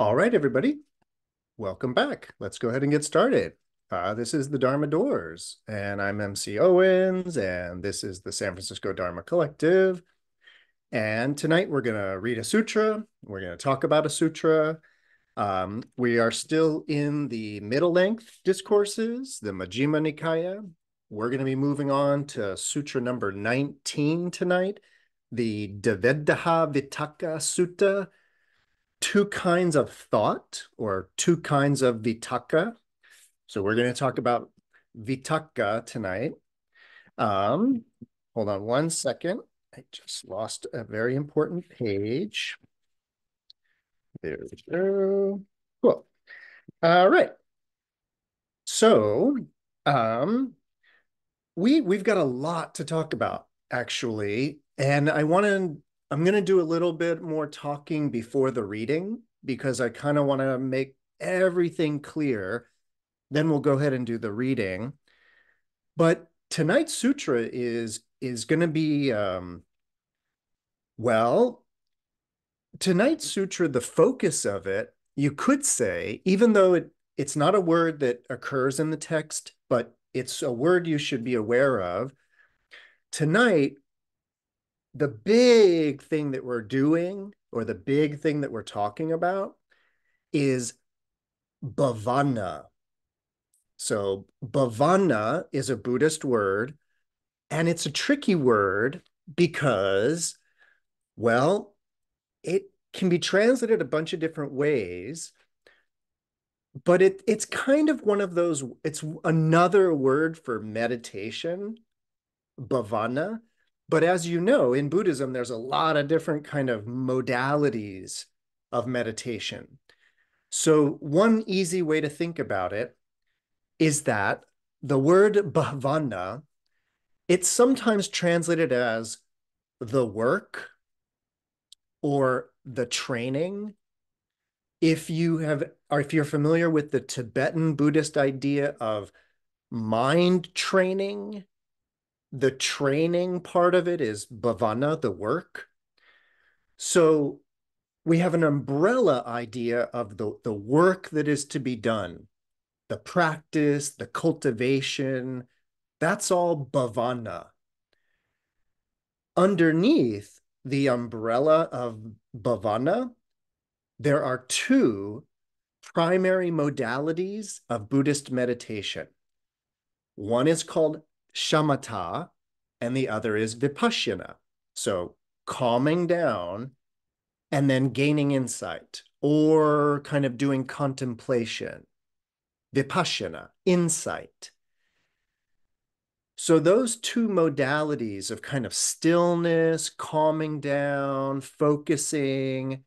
All right, everybody. Welcome back. Let's go ahead and get started. Uh, this is the Dharma Doors, and I'm MC Owens, and this is the San Francisco Dharma Collective. And tonight we're going to read a sutra. We're going to talk about a sutra. Um, we are still in the middle length discourses, the Majjhima Nikaya. We're going to be moving on to sutra number 19 tonight, the Dvedha Vitaka Sutta two kinds of thought or two kinds of vitaka. So we're going to talk about vitaka tonight. Um, hold on one second. I just lost a very important page. There we go. Cool. All right. So um, we we've got a lot to talk about actually, and I want to I'm going to do a little bit more talking before the reading because I kind of want to make everything clear. Then we'll go ahead and do the reading. But tonight's sutra is is going to be um, well, tonight's sutra, the focus of it, you could say, even though it it's not a word that occurs in the text, but it's a word you should be aware of. Tonight, the big thing that we're doing or the big thing that we're talking about is bhavana. So bhavana is a Buddhist word and it's a tricky word because, well, it can be translated a bunch of different ways but it it's kind of one of those it's another word for meditation bhavana but as you know, in Buddhism, there's a lot of different kind of modalities of meditation. So one easy way to think about it is that the word bhavana, it's sometimes translated as the work or the training. If you have, or if you're familiar with the Tibetan Buddhist idea of mind training, the training part of it is bhavana, the work. So we have an umbrella idea of the, the work that is to be done, the practice, the cultivation, that's all bhavana. Underneath the umbrella of bhavana, there are two primary modalities of Buddhist meditation. One is called shamatha, and the other is vipassana. So calming down and then gaining insight or kind of doing contemplation. Vipassana, insight. So those two modalities of kind of stillness, calming down, focusing,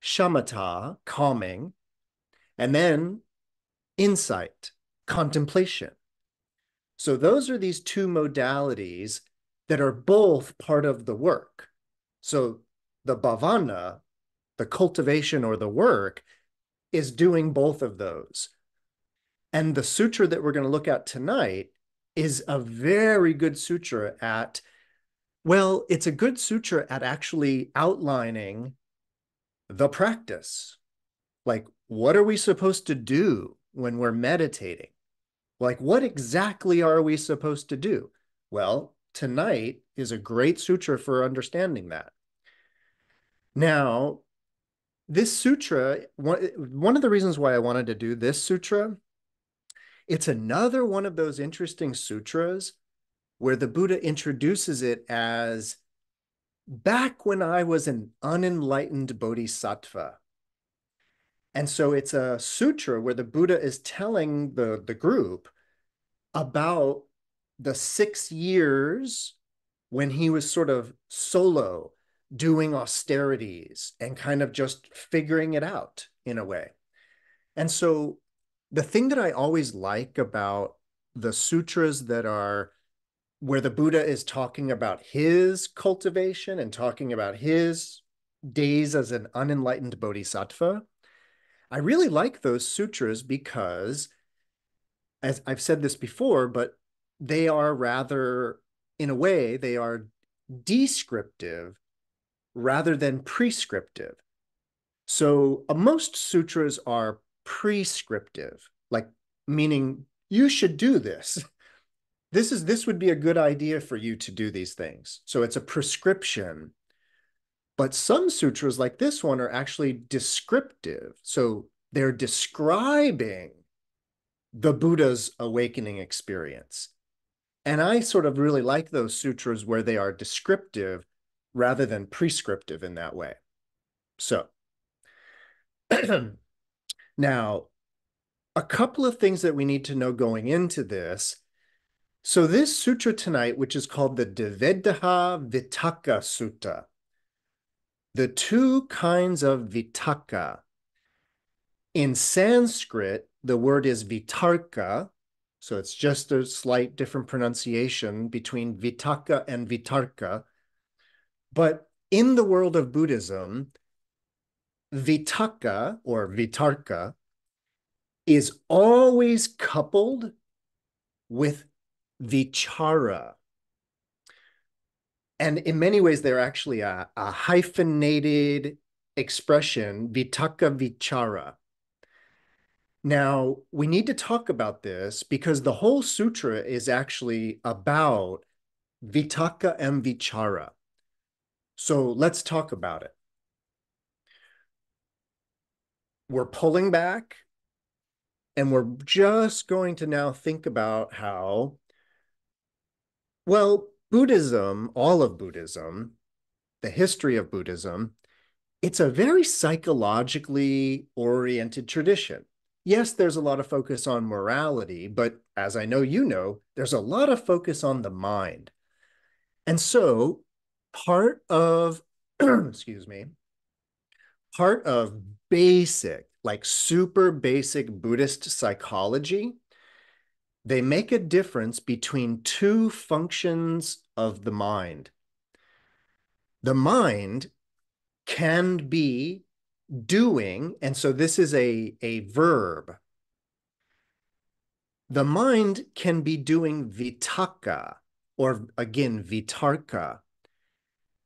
shamatha, calming, and then insight, contemplation. So those are these two modalities that are both part of the work. So the bhavana, the cultivation or the work, is doing both of those. And the sutra that we're going to look at tonight is a very good sutra at, well, it's a good sutra at actually outlining the practice. Like, what are we supposed to do when we're meditating? Like, what exactly are we supposed to do? Well, tonight is a great sutra for understanding that. Now, this sutra, one, of the reasons why I wanted to do this sutra, it's another one of those interesting sutras where the Buddha introduces it as back when I was an unenlightened bodhisattva. And so it's a sutra where the Buddha is telling the, the group about the six years when he was sort of solo doing austerities and kind of just figuring it out in a way. And so the thing that I always like about the sutras that are where the Buddha is talking about his cultivation and talking about his days as an unenlightened bodhisattva I really like those sutras because, as I've said this before, but they are rather, in a way, they are descriptive rather than prescriptive. So uh, most sutras are prescriptive, like meaning you should do this. This is this would be a good idea for you to do these things. So it's a prescription. But some sutras like this one are actually descriptive. So they're describing the Buddha's awakening experience. And I sort of really like those sutras where they are descriptive rather than prescriptive in that way. So now, a couple of things that we need to know going into this. So this sutra tonight, which is called the Dvedha Vitaka Sutta, the two kinds of vitaka. In Sanskrit, the word is vitarka, so it's just a slight different pronunciation between vitaka and vitarka. But in the world of Buddhism, vitaka or vitarka is always coupled with vichara. And in many ways, they're actually a, a hyphenated expression, vitakka vichara. Now, we need to talk about this because the whole sutra is actually about vitakka and vichara. So let's talk about it. We're pulling back and we're just going to now think about how, well, Buddhism, all of Buddhism, the history of Buddhism, it's a very psychologically oriented tradition. Yes, there's a lot of focus on morality, but as I know you know, there's a lot of focus on the mind. And so part of, excuse me, part of basic, like super basic Buddhist psychology, they make a difference between two functions of the mind. The mind can be doing, and so this is a, a verb. The mind can be doing vitakka, or again, vitarka.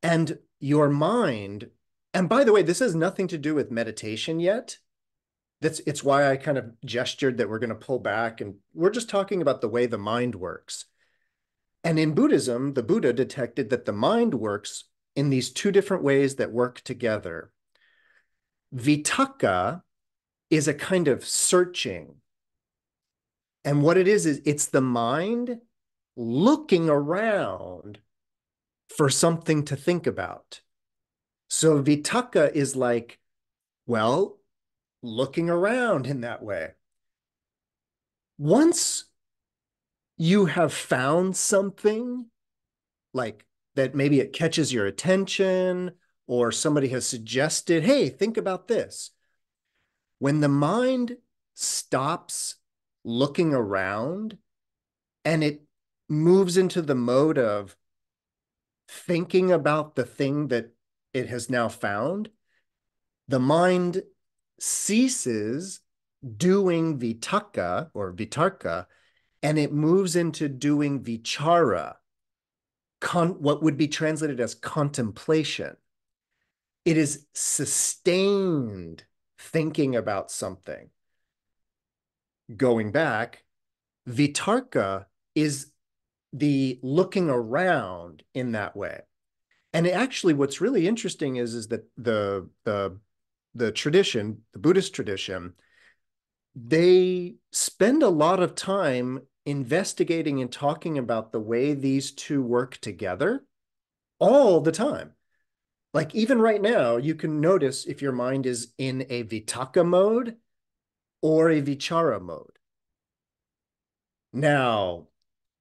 And your mind and by the way, this has nothing to do with meditation yet. That's it's why I kind of gestured that we're going to pull back and we're just talking about the way the mind works. And in Buddhism, the Buddha detected that the mind works in these two different ways that work together. Vitaka is a kind of searching. And what it is, is it's the mind looking around for something to think about. So vitaka is like, well, looking around in that way. Once you have found something like that, maybe it catches your attention or somebody has suggested, hey, think about this. When the mind stops looking around and it moves into the mode of thinking about the thing that it has now found, the mind ceases doing vitaka or vitarka and it moves into doing vichara, con- what would be translated as contemplation. It is sustained thinking about something. Going back, vitarka is the looking around in that way and actually what's really interesting is is that the the the tradition the buddhist tradition they spend a lot of time investigating and talking about the way these two work together all the time. Like even right now you can notice if your mind is in a vitaka mode or a vichara mode. Now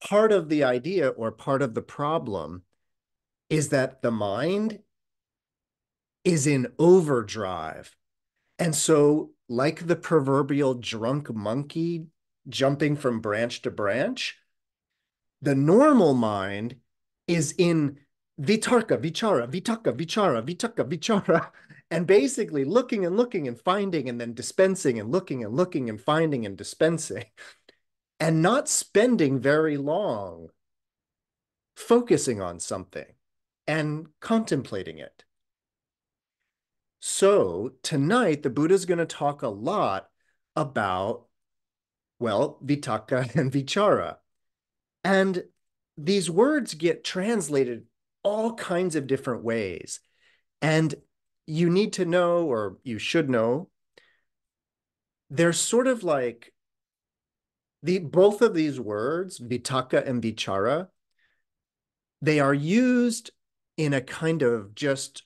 part of the idea or part of the problem is that the mind is in overdrive. And so, like the proverbial drunk monkey jumping from branch to branch, the normal mind is in vitarka, vichara, vitakka, vichara, vitakka, vichara, and basically looking and looking and finding and then dispensing and looking and looking and finding and dispensing and not spending very long focusing on something and contemplating it. So tonight, the Buddha is going to talk a lot about, well, vitaka and vichara. And these words get translated all kinds of different ways. And you need to know, or you should know, they're sort of like the both of these words, vitaka and vichara, they are used in a kind of just,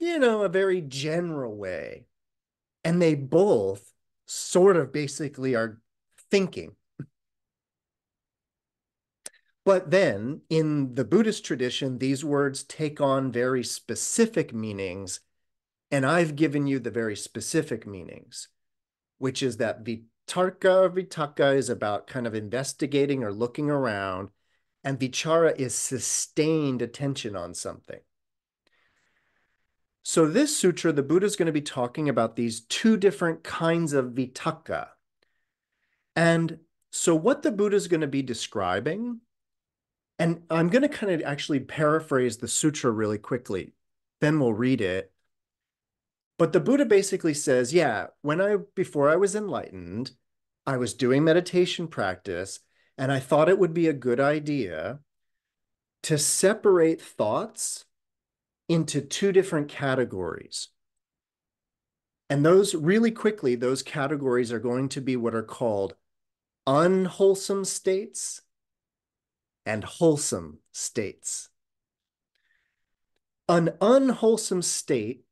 you know, a very general way. And they both sort of basically are thinking. But then in the Buddhist tradition, these words take on very specific meanings. And I've given you the very specific meanings, which is that vitarka vitaka is about kind of investigating or looking around and vichara is sustained attention on something. So this sutra, the Buddha is going to be talking about these two different kinds of vitaka. And so what the Buddha is going to be describing, and I'm going to kind of actually paraphrase the sutra really quickly, then we'll read it. But the Buddha basically says, yeah, when I, before I was enlightened, I was doing meditation practice and I thought it would be a good idea to separate thoughts into two different categories. And those really quickly, those categories are going to be what are called unwholesome states and wholesome states. An unwholesome state,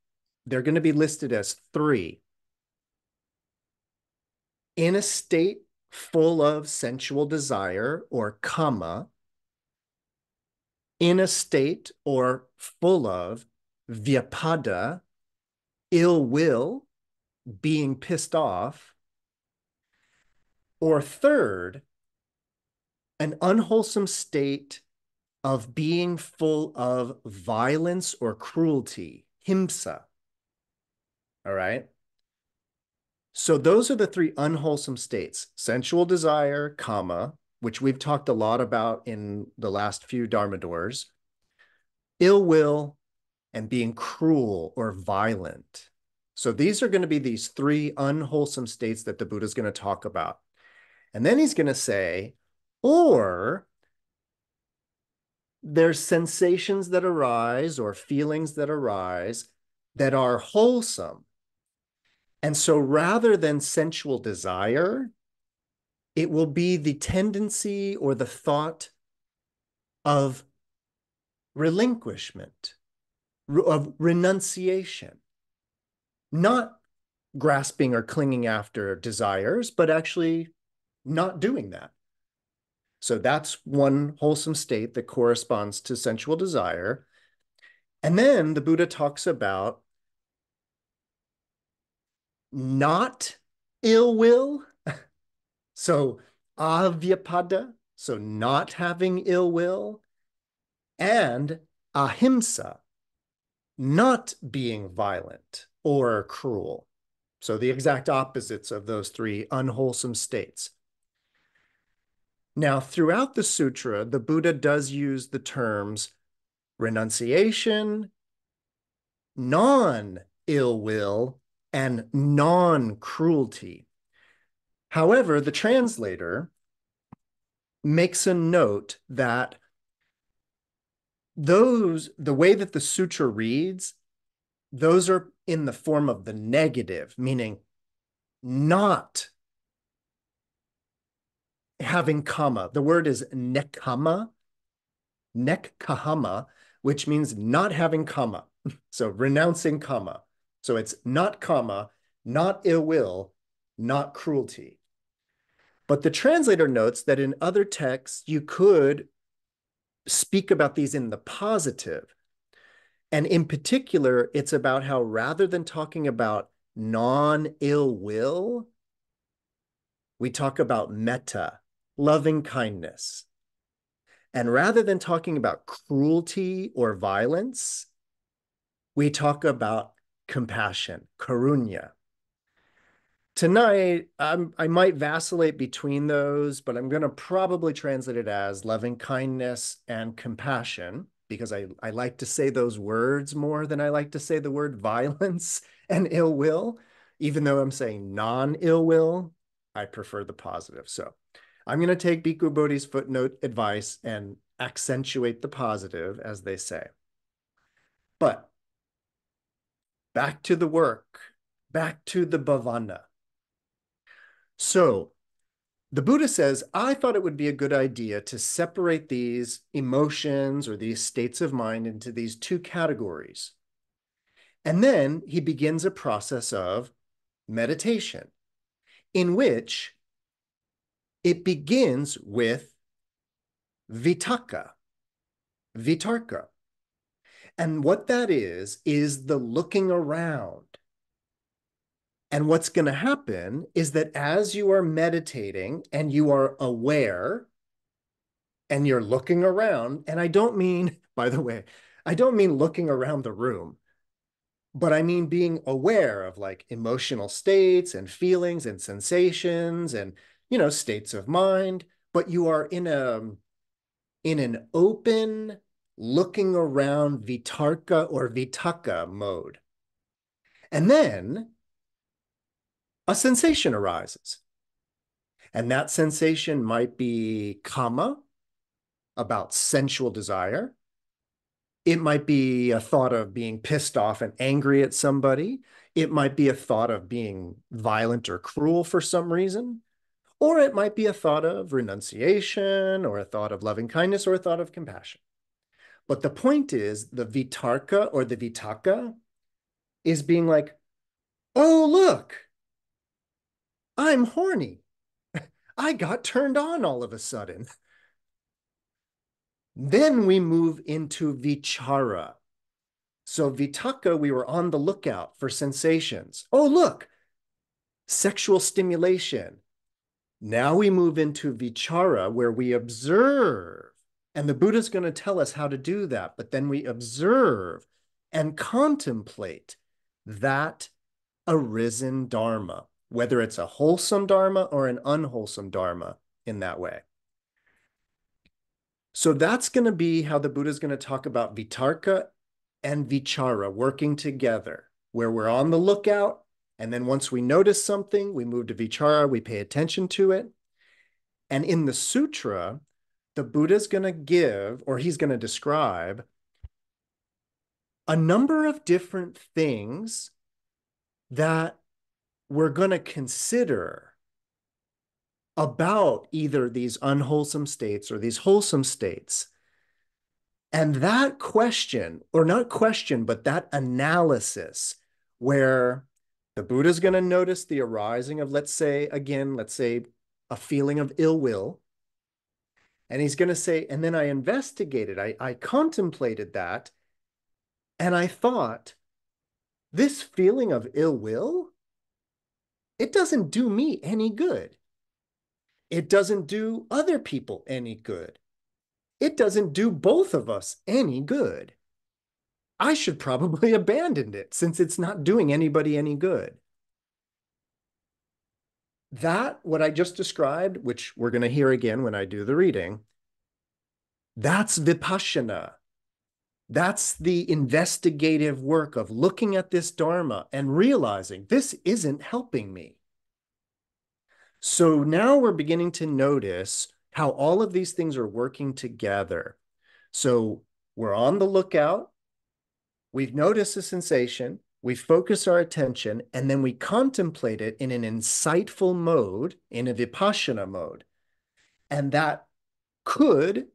they're going to be listed as three. In a state full of sensual desire or kama, in a state or full of vyapada, ill will, being pissed off, or third, an unwholesome state of being full of violence or cruelty, himsa. All right. So those are the three unwholesome states, sensual desire, kama, which we've talked a lot about in the last few Dharma doors, ill will, and being cruel or violent. So these are going to be these three unwholesome states that the Buddha is going to talk about. And then he's going to say, or there's sensations that arise or feelings that arise that are wholesome and so rather than sensual desire, it will be the tendency or the thought of relinquishment, of renunciation, not grasping or clinging after desires, but actually not doing that. So that's one wholesome state that corresponds to sensual desire. And then the Buddha talks about not ill will. so avyapada, so not having ill will, and ahimsa, not being violent or cruel. So the exact opposites of those three unwholesome states. Now, throughout the sutra, the Buddha does use the terms renunciation, non ill will, and non-cruelty. However, the translator makes a note that those, the way that the sutra reads, those are in the form of the negative, meaning not having kama. The word is nekama, nekkahama, which means not having kama. So renouncing kama. So it's not kama, not ill will, not cruelty. But the translator notes that in other texts, you could speak about these in the positive. And in particular, it's about how rather than talking about non ill will, we talk about metta, loving kindness. And rather than talking about cruelty or violence, we talk about compassion, karunya. Tonight, I'm, I might vacillate between those, but I'm going to probably translate it as loving kindness and compassion. because I, I like to say those words more than I like to say the word violence and ill will. Even though I'm saying non ill will, I prefer the positive. So I'm going to take Bhikkhu Bodhi's footnote advice and accentuate the positive, as they say. But back to the work, back to the bhavana. So the Buddha says, I thought it would be a good idea to separate these emotions or these states of mind into these two categories. And then he begins a process of meditation in which it begins with vitaka, vitarka. And what that is, is the looking around. And what's going to happen is that as you are meditating and you are aware and you're looking around, and I don't mean, by the way, I don't mean looking around the room, but I mean being aware of like emotional states and feelings and sensations and, you know, states of mind, but you are in a, in an open, looking around vitarka or vitaka mode. And then a sensation arises. And that sensation might be kama, about sensual desire. It might be a thought of being pissed off and angry at somebody. It might be a thought of being violent or cruel for some reason. Or it might be a thought of renunciation or a thought of loving kindness or a thought of compassion. But the point is the vitarka or the vitaka is being like, oh, look, I'm horny. I got turned on all of a sudden. Then we move into vichara. So vitaka, we were on the lookout for sensations. Oh, look, sexual stimulation. Now we move into vichara where we observe. And the Buddha's going to tell us how to do that. But then we observe and contemplate that arisen dharma whether it's a wholesome dharma or an unwholesome dharma in that way. So that's going to be how the Buddha is going to talk about vitarka and vichara working together, where we're on the lookout. And then once we notice something, we move to vichara, we pay attention to it. And in the sutra, the Buddha is going to give, or he's going to describe, a number of different things that we're going to consider about either these unwholesome states or these wholesome states. And that question, or not question, but that analysis where the Buddha is going to notice the arising of, let's say, again, let's say a feeling of ill will. And he's going to say, and then I investigated, I, I contemplated that, and I thought, this feeling of ill will it doesn't do me any good. It doesn't do other people any good. It doesn't do both of us any good. I should probably abandon it since it's not doing anybody any good. That, what I just described, which we're going to hear again when I do the reading, that's vipassana. That's the investigative work of looking at this Dharma and realizing this isn't helping me. So now we're beginning to notice how all of these things are working together. So we're on the lookout. We've noticed a sensation. We focus our attention and then we contemplate it in an insightful mode, in a vipassana mode. And that could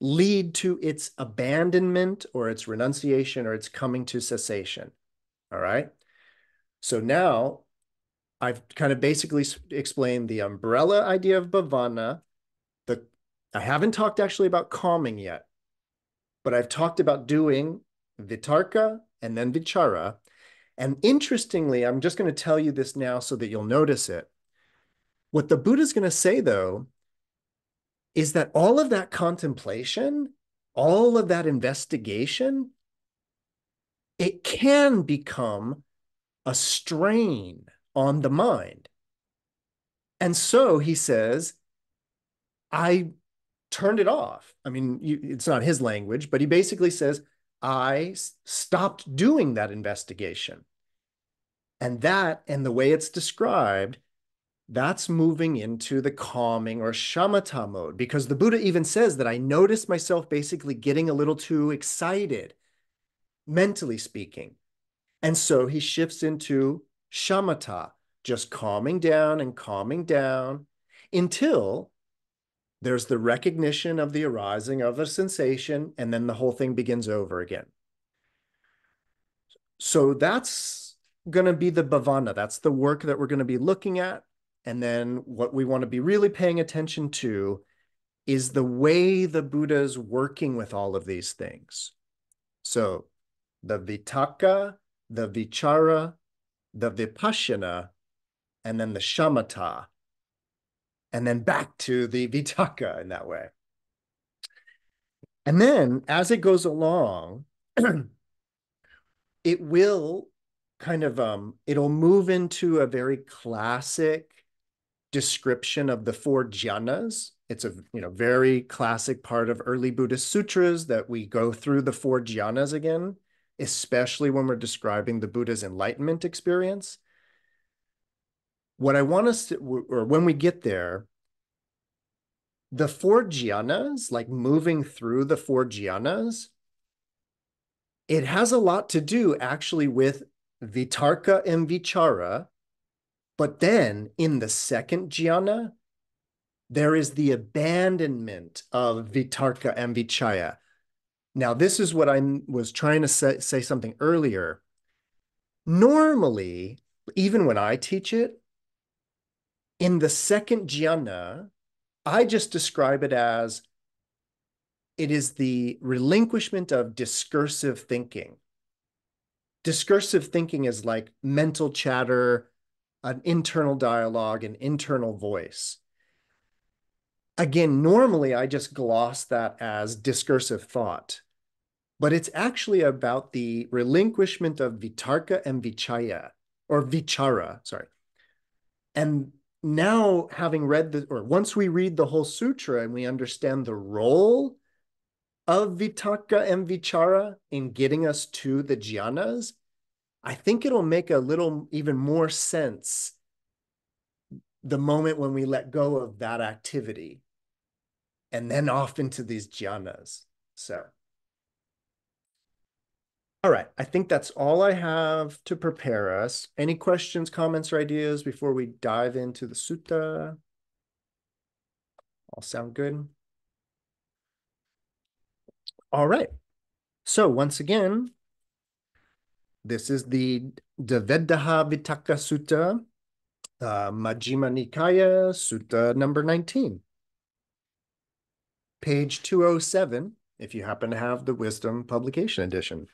lead to its abandonment or its renunciation or its coming to cessation. All right. So now I've kind of basically explained the umbrella idea of bhavana. The I haven't talked actually about calming yet, but I've talked about doing vitarka and then vichara. And interestingly, I'm just going to tell you this now so that you'll notice it. What the Buddha is going to say, though, is that all of that contemplation, all of that investigation, it can become a strain on the mind. And so he says, I turned it off. I mean, you, it's not his language, but he basically says, I stopped doing that investigation. And that, and the way it's described, that's moving into the calming or shamatha mode because the Buddha even says that I noticed myself basically getting a little too excited, mentally speaking. And so he shifts into shamatha, just calming down and calming down until there's the recognition of the arising of a sensation, and then the whole thing begins over again. So that's going to be the bhavana. That's the work that we're going to be looking at. And then what we want to be really paying attention to is the way the Buddha is working with all of these things. So the vitaka, the vichara, the vipassana, and then the shamatha, and then back to the vitaka in that way. And then as it goes along, it will kind of um it'll move into a very classic description of the four jhanas. It's a you know very classic part of early Buddhist sutras that we go through the four jhanas again, especially when we're describing the Buddha's enlightenment experience. What I want us to, or when we get there, the four jhanas, like moving through the four jhanas, it has a lot to do actually with vitarka and vichara, but then in the second jhana, there is the abandonment of vitarka and vichaya. Now, this is what I was trying to say, say something earlier. Normally, even when I teach it, in the second jhana, I just describe it as it is the relinquishment of discursive thinking. Discursive thinking is like mental chatter, an internal dialogue, an internal voice. Again, normally I just gloss that as discursive thought, but it's actually about the relinquishment of vitarka and vichaya, or vichara, sorry. And now having read the, or once we read the whole sutra and we understand the role of vitarka and vichara in getting us to the jhanas, I think it'll make a little even more sense the moment when we let go of that activity and then off into these jhanas. So, all right, I think that's all I have to prepare us. Any questions, comments, or ideas before we dive into the sutta? All sound good? All right. So once again, this is the Dvedha Vitaka Sutta, uh, Majjhima Nikaya, Sutta number 19. Page 207, if you happen to have the Wisdom Publication Edition.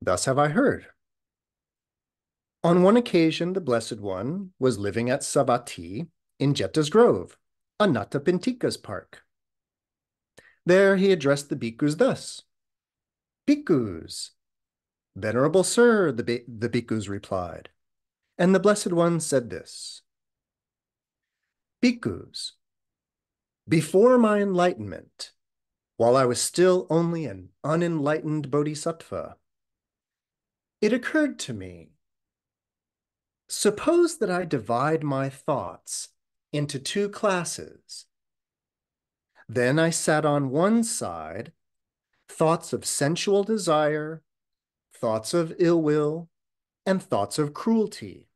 Thus have I heard. On one occasion, the Blessed One was living at Savatthi in Jeta's Grove, Anathapindika's park. There he addressed the bhikkhus thus. Bhikkhus, Venerable Sir, the, the bhikkhus replied. And the Blessed One said this. Bhikkhus, before my enlightenment, while I was still only an unenlightened bodhisattva, it occurred to me, suppose that I divide my thoughts into two classes. Then I sat on one side, thoughts of sensual desire, thoughts of ill will, and thoughts of cruelty.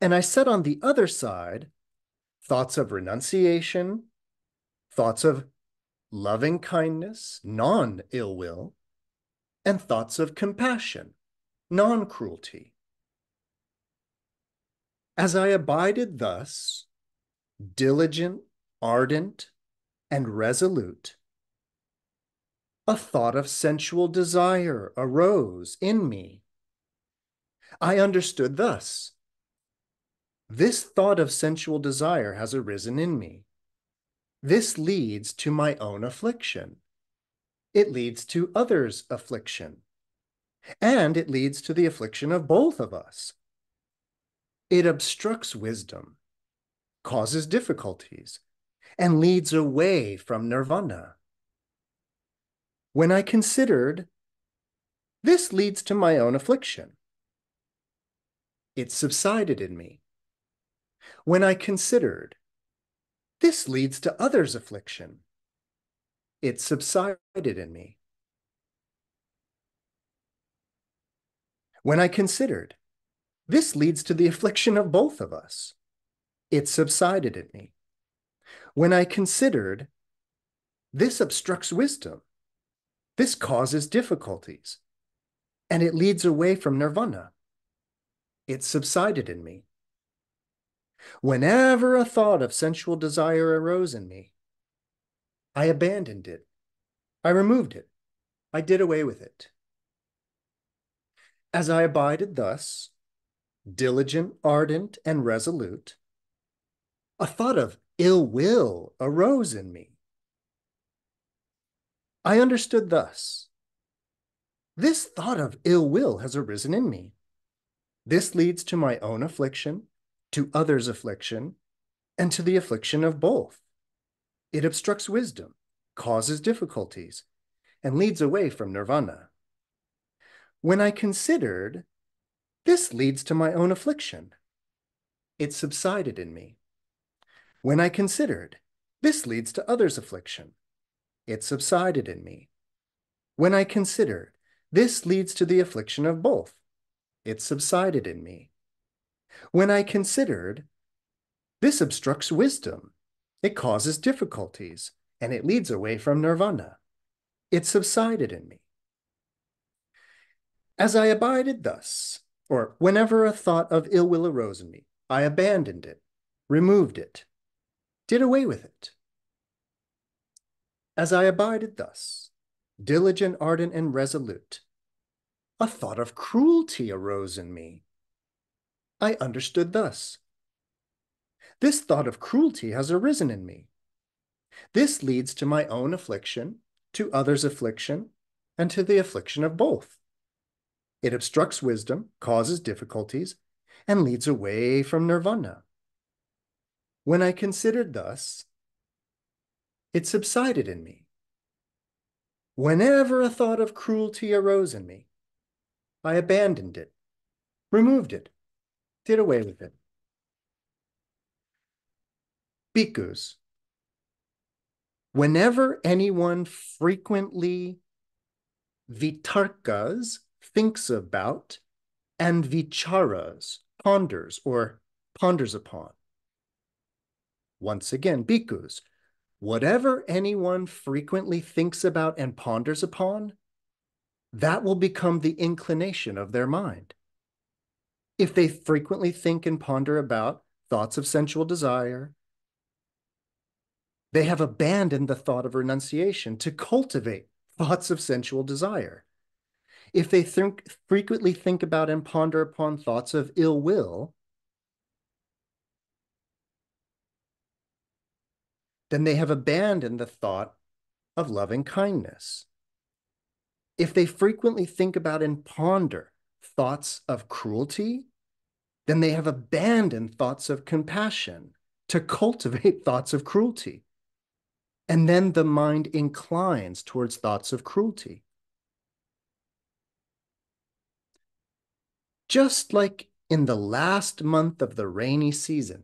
And I set on the other side, thoughts of renunciation, thoughts of loving kindness, non ill will, and thoughts of compassion, non cruelty. As I abided thus, diligent, ardent, and resolute, a thought of sensual desire arose in me. I understood thus this thought of sensual desire has arisen in me. This leads to my own affliction. It leads to others' affliction and it leads to the affliction of both of us. It obstructs wisdom, causes difficulties, and leads away from nirvana. When I considered, this leads to my own affliction. It subsided in me. When I considered, this leads to others' affliction. It subsided in me. When I considered, this leads to the affliction of both of us. It subsided in me. When I considered, this obstructs wisdom. This causes difficulties. And it leads away from nirvana. It subsided in me. Whenever a thought of sensual desire arose in me, I abandoned it. I removed it. I did away with it. As I abided thus, diligent, ardent, and resolute, a thought of ill will arose in me. I understood thus. This thought of ill will has arisen in me. This leads to my own affliction, to others' affliction, and to the affliction of both. It obstructs wisdom, causes difficulties, and leads away from nirvana. When I considered, this leads to my own affliction. It subsided in me. When I considered, this leads to others' affliction. It subsided in me. When I considered, this leads to the affliction of both. It subsided in me. When I considered, this obstructs wisdom. It causes difficulties, and it leads away from nirvana. It subsided in me. As I abided thus, or whenever a thought of ill will arose in me, I abandoned it, removed it, did away with it. As I abided thus, diligent, ardent, and resolute, a thought of cruelty arose in me. I understood thus. This thought of cruelty has arisen in me. This leads to my own affliction, to others' affliction, and to the affliction of both. It obstructs wisdom, causes difficulties, and leads away from nirvana. When I considered thus, it subsided in me. Whenever a thought of cruelty arose in me, I abandoned it, removed it, did away with it. Bhikkhus. Whenever anyone frequently vitarkas thinks about, and vicharas, ponders or ponders upon. Once again, bhikkhus, whatever anyone frequently thinks about and ponders upon, that will become the inclination of their mind. If they frequently think and ponder about thoughts of sensual desire, they have abandoned the thought of renunciation to cultivate thoughts of sensual desire. If they think, frequently think about and ponder upon thoughts of ill will, then they have abandoned the thought of loving kindness. If they frequently think about and ponder thoughts of cruelty, then they have abandoned thoughts of compassion to cultivate thoughts of cruelty. And then the mind inclines towards thoughts of cruelty. just like in the last month of the rainy season,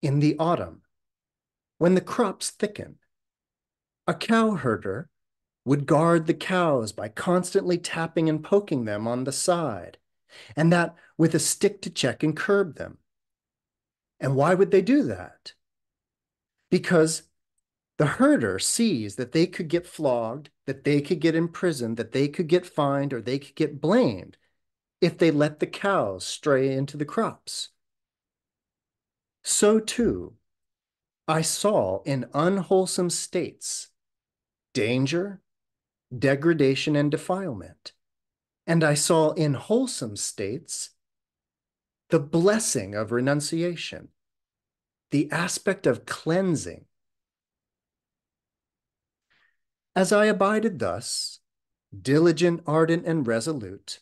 in the autumn, when the crops thicken. A cowherder would guard the cows by constantly tapping and poking them on the side, and that with a stick to check and curb them. And why would they do that? Because the herder sees that they could get flogged, that they could get imprisoned, that they could get fined, or they could get blamed if they let the cows stray into the crops. So too, I saw in unwholesome states danger, degradation, and defilement. And I saw in wholesome states the blessing of renunciation, the aspect of cleansing. As I abided thus, diligent, ardent, and resolute,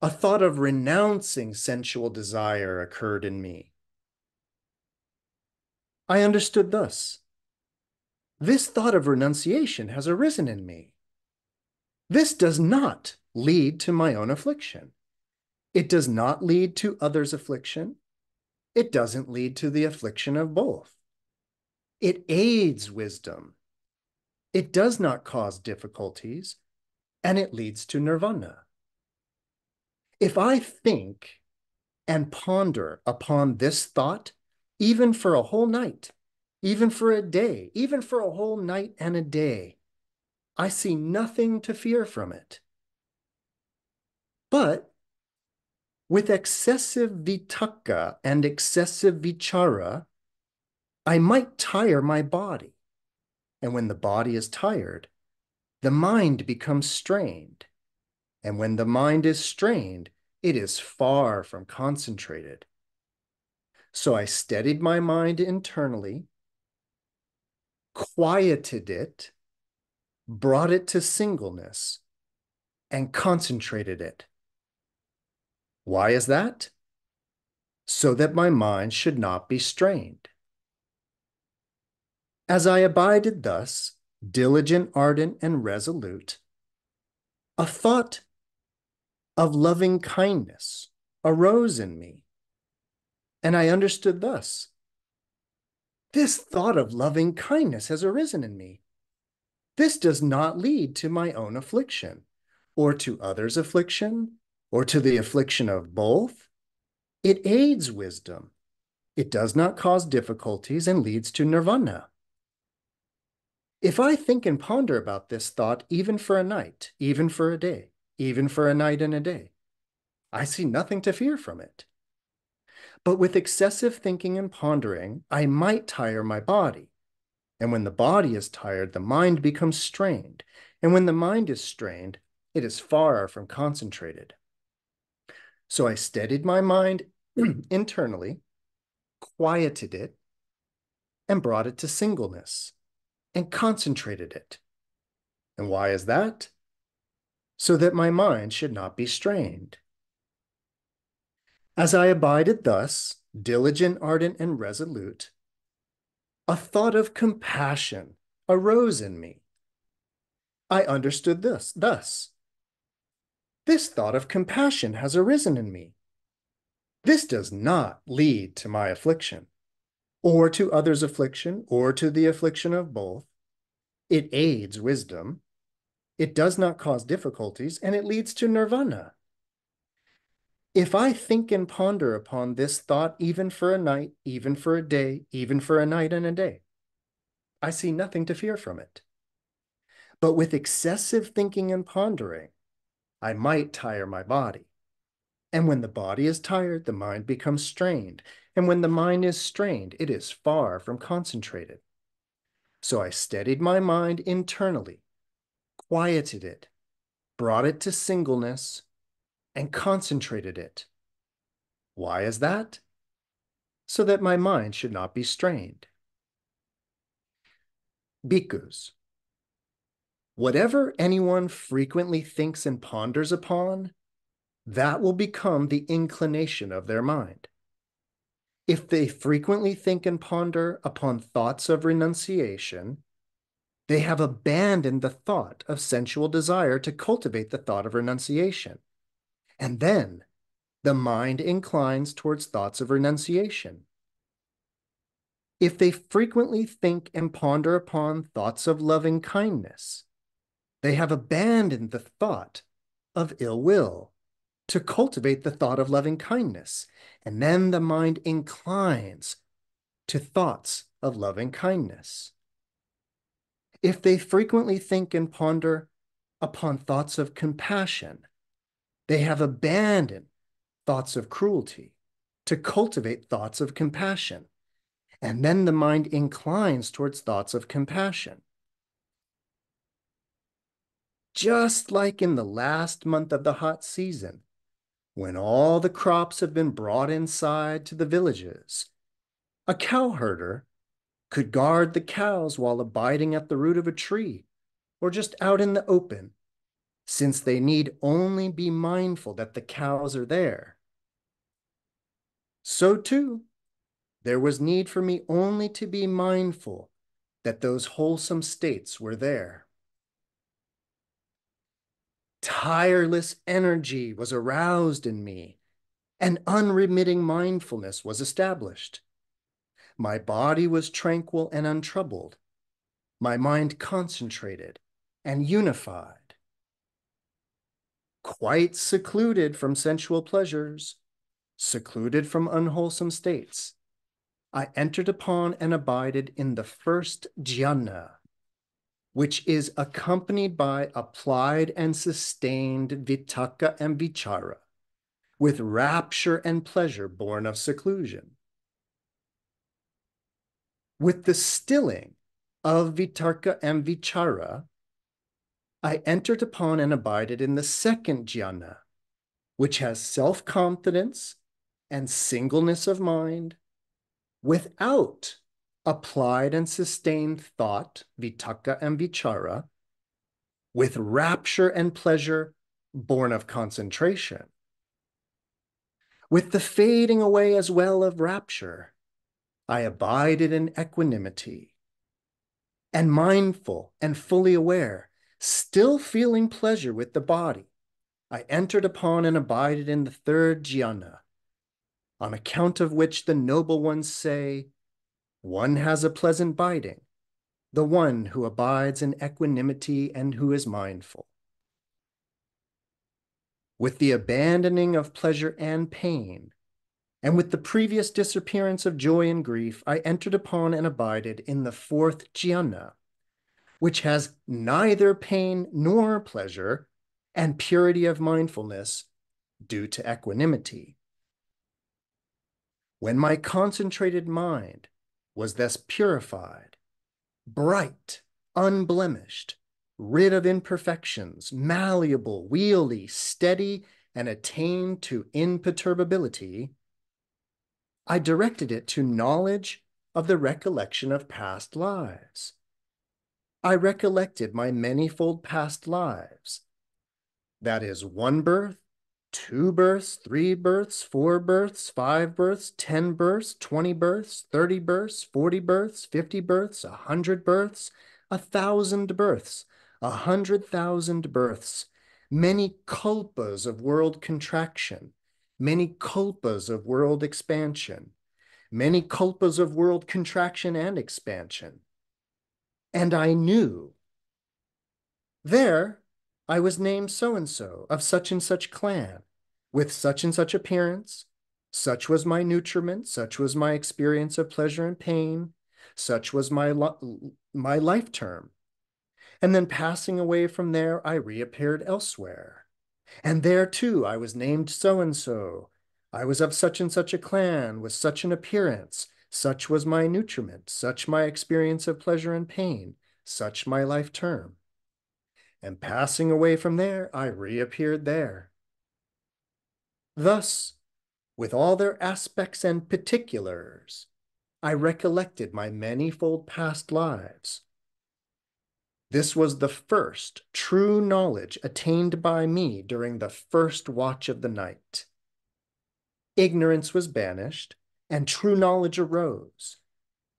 A thought of renouncing sensual desire occurred in me. I understood thus. This thought of renunciation has arisen in me. This does not lead to my own affliction. It does not lead to others' affliction. It doesn't lead to the affliction of both. It aids wisdom. It does not cause difficulties, and it leads to nirvana. If I think and ponder upon this thought, even for a whole night, even for a day, even for a whole night and a day, I see nothing to fear from it. But with excessive vitakka and excessive vichara, I might tire my body. And when the body is tired, the mind becomes strained. And when the mind is strained, it is far from concentrated. So I steadied my mind internally, quieted it, brought it to singleness, and concentrated it. Why is that? So that my mind should not be strained. As I abided thus, diligent, ardent, and resolute, a thought of loving kindness arose in me. And I understood thus this thought of loving kindness has arisen in me. This does not lead to my own affliction, or to others' affliction, or to the affliction of both. It aids wisdom. It does not cause difficulties and leads to nirvana. If I think and ponder about this thought even for a night, even for a day, even for a night and a day, I see nothing to fear from it. But with excessive thinking and pondering, I might tire my body. And when the body is tired, the mind becomes strained. And when the mind is strained, it is far from concentrated. So I steadied my mind internally, quieted it, and brought it to singleness and concentrated it. And why is that? So that my mind should not be strained. As I abided thus, diligent, ardent, and resolute, a thought of compassion arose in me. I understood this thus this thought of compassion has arisen in me. This does not lead to my affliction, or to others' affliction, or to the affliction of both. It aids wisdom. It does not cause difficulties, and it leads to nirvana. If I think and ponder upon this thought even for a night, even for a day, even for a night and a day, I see nothing to fear from it. But with excessive thinking and pondering, I might tire my body. And when the body is tired, the mind becomes strained. And when the mind is strained, it is far from concentrated. So I steadied my mind internally, quieted it, brought it to singleness, and concentrated it. Why is that? So that my mind should not be strained. Bhikkhus, Whatever anyone frequently thinks and ponders upon, that will become the inclination of their mind. If they frequently think and ponder upon thoughts of renunciation, they have abandoned the thought of sensual desire to cultivate the thought of renunciation. And then the mind inclines towards thoughts of renunciation. If they frequently think and ponder upon thoughts of loving kindness, they have abandoned the thought of ill will to cultivate the thought of loving kindness. And then the mind inclines to thoughts of loving kindness. If they frequently think and ponder upon thoughts of compassion, they have abandoned thoughts of cruelty to cultivate thoughts of compassion. And then the mind inclines towards thoughts of compassion just like in the last month of the hot season, when all the crops have been brought inside to the villages. A cowherder could guard the cows while abiding at the root of a tree or just out in the open, since they need only be mindful that the cows are there. So too, there was need for me only to be mindful that those wholesome states were there. Tireless energy was aroused in me, and unremitting mindfulness was established. My body was tranquil and untroubled, my mind concentrated and unified. Quite secluded from sensual pleasures, secluded from unwholesome states, I entered upon and abided in the first jhana, which is accompanied by applied and sustained vitakka and vichara, with rapture and pleasure born of seclusion. With the stilling of vitarka and vichara, I entered upon and abided in the second jhana, which has self-confidence and singleness of mind, without applied and sustained thought, vitakka and vichara, with rapture and pleasure born of concentration, with the fading away as well of rapture, I abided in equanimity and mindful and fully aware, still feeling pleasure with the body. I entered upon and abided in the third jhana, on account of which the noble ones say, one has a pleasant biding, the one who abides in equanimity and who is mindful. With the abandoning of pleasure and pain, and with the previous disappearance of joy and grief, I entered upon and abided in the fourth jhana, which has neither pain nor pleasure, and purity of mindfulness due to equanimity. When my concentrated mind was thus purified, bright, unblemished, rid of imperfections, malleable, wieldy, steady, and attained to imperturbability, I directed it to knowledge of the recollection of past lives. I recollected my manifold past lives. That is one birth, two births, three births, four births, five births, 10 births, 20 births, 30 births, 40 births, 50 births, a hundred births, a thousand births, a hundred thousand births, many kalpas of world contraction, many kalpas of world expansion, many kalpas of world contraction and expansion. And I knew there I was named so-and-so of such and such clan, with such and such appearance. Such was my nutriment, such was my experience of pleasure and pain, such was my, my life term. And then passing away from there, I reappeared elsewhere. And there too, I was named so-and-so. I was of such and such a clan, with such an appearance. Such was my nutriment, such my experience of pleasure and pain, such my life term and passing away from there, I reappeared there. Thus, with all their aspects and particulars, I recollected my manifold past lives. This was the first true knowledge attained by me during the first watch of the night. Ignorance was banished, and true knowledge arose.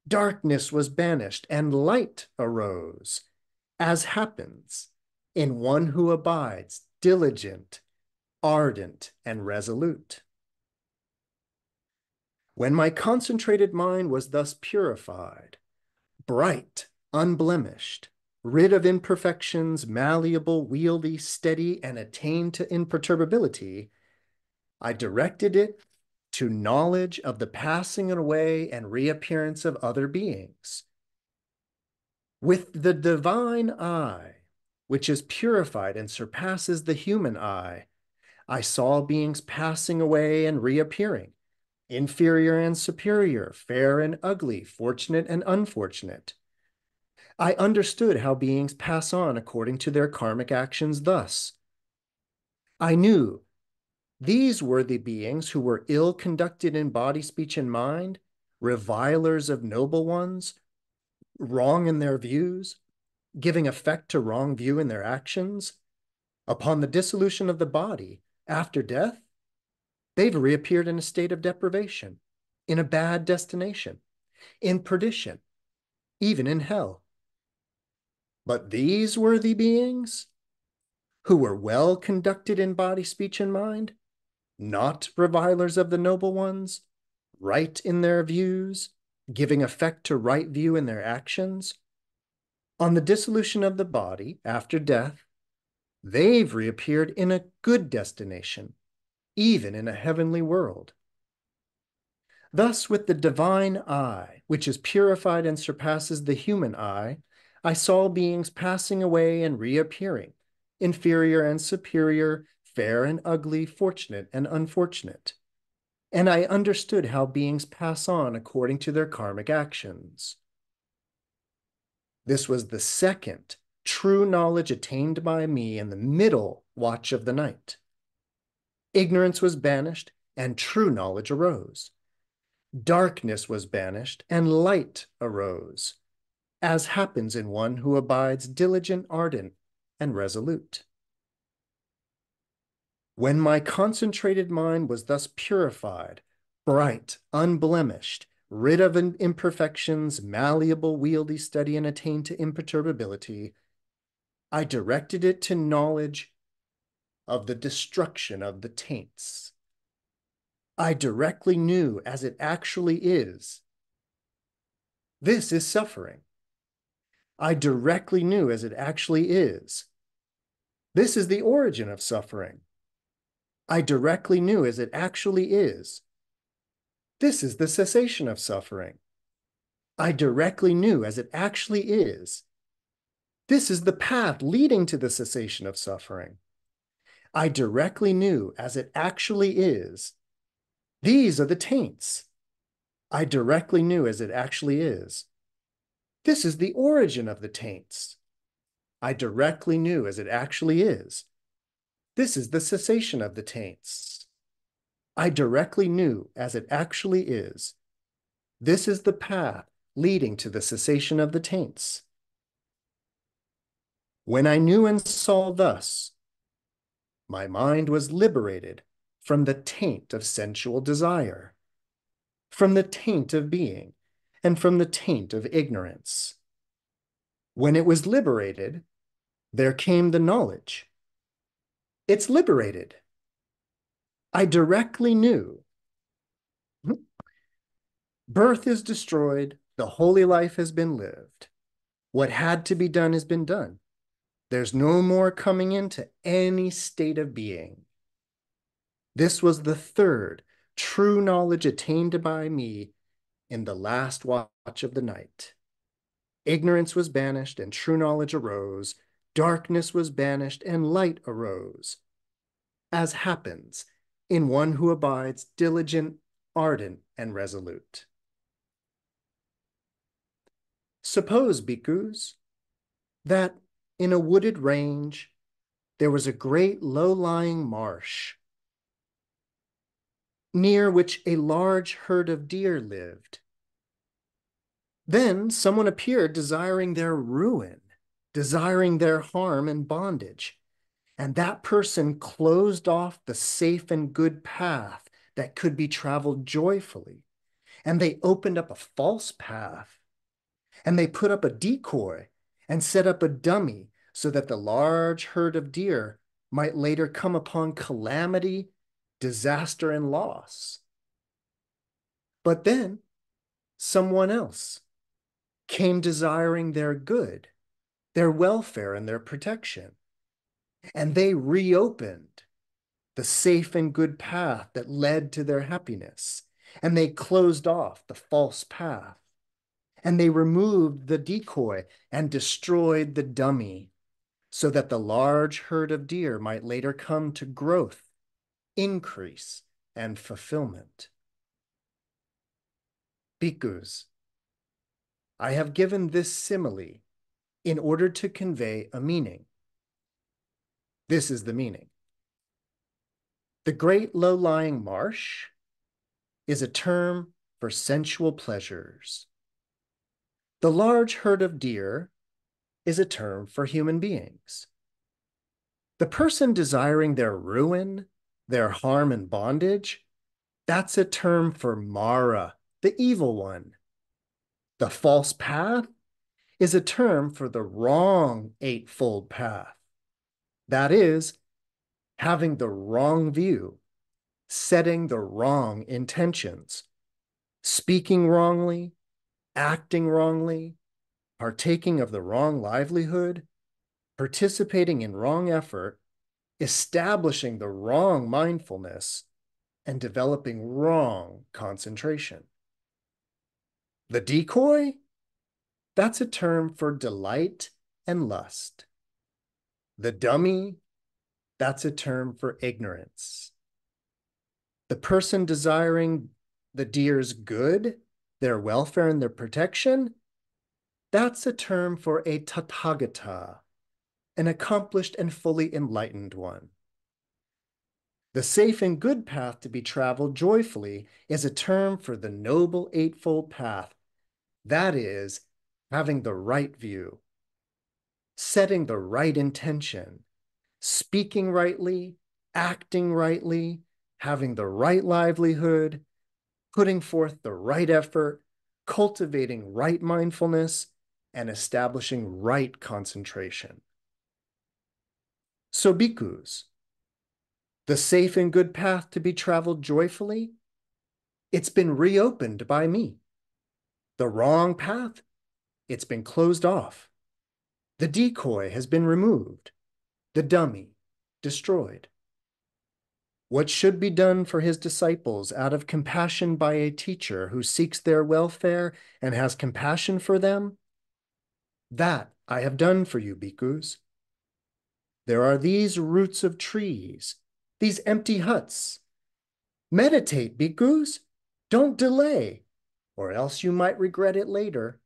Darkness was banished, and light arose, as happens in one who abides, diligent, ardent, and resolute. When my concentrated mind was thus purified, bright, unblemished, rid of imperfections, malleable, wieldy, steady, and attained to imperturbability, I directed it to knowledge of the passing away and reappearance of other beings. With the divine eye, which is purified and surpasses the human eye. I saw beings passing away and reappearing, inferior and superior, fair and ugly, fortunate and unfortunate. I understood how beings pass on according to their karmic actions thus. I knew these worthy beings who were ill conducted in body, speech, and mind, revilers of noble ones, wrong in their views, giving effect to wrong view in their actions, Upon the dissolution of the body after death, they've reappeared in a state of deprivation, in a bad destination, in perdition, even in hell. But these worthy beings, who were well conducted in body, speech, and mind, not revilers of the noble ones, right in their views, giving effect to right view in their actions, on the dissolution of the body after death, they've reappeared in a good destination, even in a heavenly world. Thus, with the divine eye, which is purified and surpasses the human eye, I saw beings passing away and reappearing, inferior and superior, fair and ugly, fortunate and unfortunate. And I understood how beings pass on according to their karmic actions. This was the second true knowledge attained by me in the middle watch of the night. Ignorance was banished, and true knowledge arose. Darkness was banished, and light arose, as happens in one who abides diligent, ardent, and resolute. When my concentrated mind was thus purified, bright, unblemished, rid of imperfections, malleable, wieldy, steady, and attained to imperturbability, I directed it to knowledge of the destruction of the taints. I directly knew as it actually is. This is suffering. I directly knew as it actually is. This is the origin of suffering. I directly knew as it actually is. This is the cessation of suffering. I directly knew as it actually is. This is the path leading to the cessation of suffering. I directly knew as it actually is. These are the taints. I directly knew as it actually is. This is the origin of the taints. I directly knew as it actually is. This is the cessation of the taints. I directly knew as it actually is. This is the path leading to the cessation of the taints. When I knew and saw thus, my mind was liberated from the taint of sensual desire, from the taint of being, and from the taint of ignorance. When it was liberated, there came the knowledge. It's liberated. I directly knew birth is destroyed, the holy life has been lived. What had to be done has been done. There's no more coming into any state of being. This was the third true knowledge attained by me in the last watch of the night. Ignorance was banished and true knowledge arose. Darkness was banished and light arose. As happens in one who abides diligent, ardent, and resolute. Suppose, bhikkhus, that in a wooded range there was a great low-lying marsh, near which a large herd of deer lived. Then someone appeared desiring their ruin, desiring their harm and bondage. And that person closed off the safe and good path that could be traveled joyfully. And they opened up a false path. And they put up a decoy and set up a dummy so that the large herd of deer might later come upon calamity, disaster, and loss. But then someone else came desiring their good, their welfare, and their protection and they reopened the safe and good path that led to their happiness. And they closed off the false path. And they removed the decoy and destroyed the dummy so that the large herd of deer might later come to growth, increase, and fulfillment. Bhikkhus, I have given this simile in order to convey a meaning. This is the meaning. The great low-lying marsh is a term for sensual pleasures. The large herd of deer is a term for human beings. The person desiring their ruin, their harm and bondage, that's a term for Mara, the evil one. The false path is a term for the wrong eightfold path. That is, having the wrong view, setting the wrong intentions, speaking wrongly, acting wrongly, partaking of the wrong livelihood, participating in wrong effort, establishing the wrong mindfulness, and developing wrong concentration. The decoy? That's a term for delight and lust. The dummy? That's a term for ignorance. The person desiring the deer's good, their welfare and their protection, that's a term for a tathagata, an accomplished and fully enlightened one. The safe and good path to be traveled joyfully is a term for the noble eightfold path. That is, having the right view, setting the right intention, speaking rightly, acting rightly, having the right livelihood, putting forth the right effort, cultivating right mindfulness, and establishing right concentration. So, bhikkhus, the safe and good path to be traveled joyfully, it's been reopened by me. The wrong path, it's been closed off. The decoy has been removed. The dummy, destroyed. What should be done for his disciples out of compassion by a teacher who seeks their welfare and has compassion for them? That I have done for you, bhikkhus. There are these roots of trees, these empty huts. Meditate, bhikkhus. Don't delay, or else you might regret it later.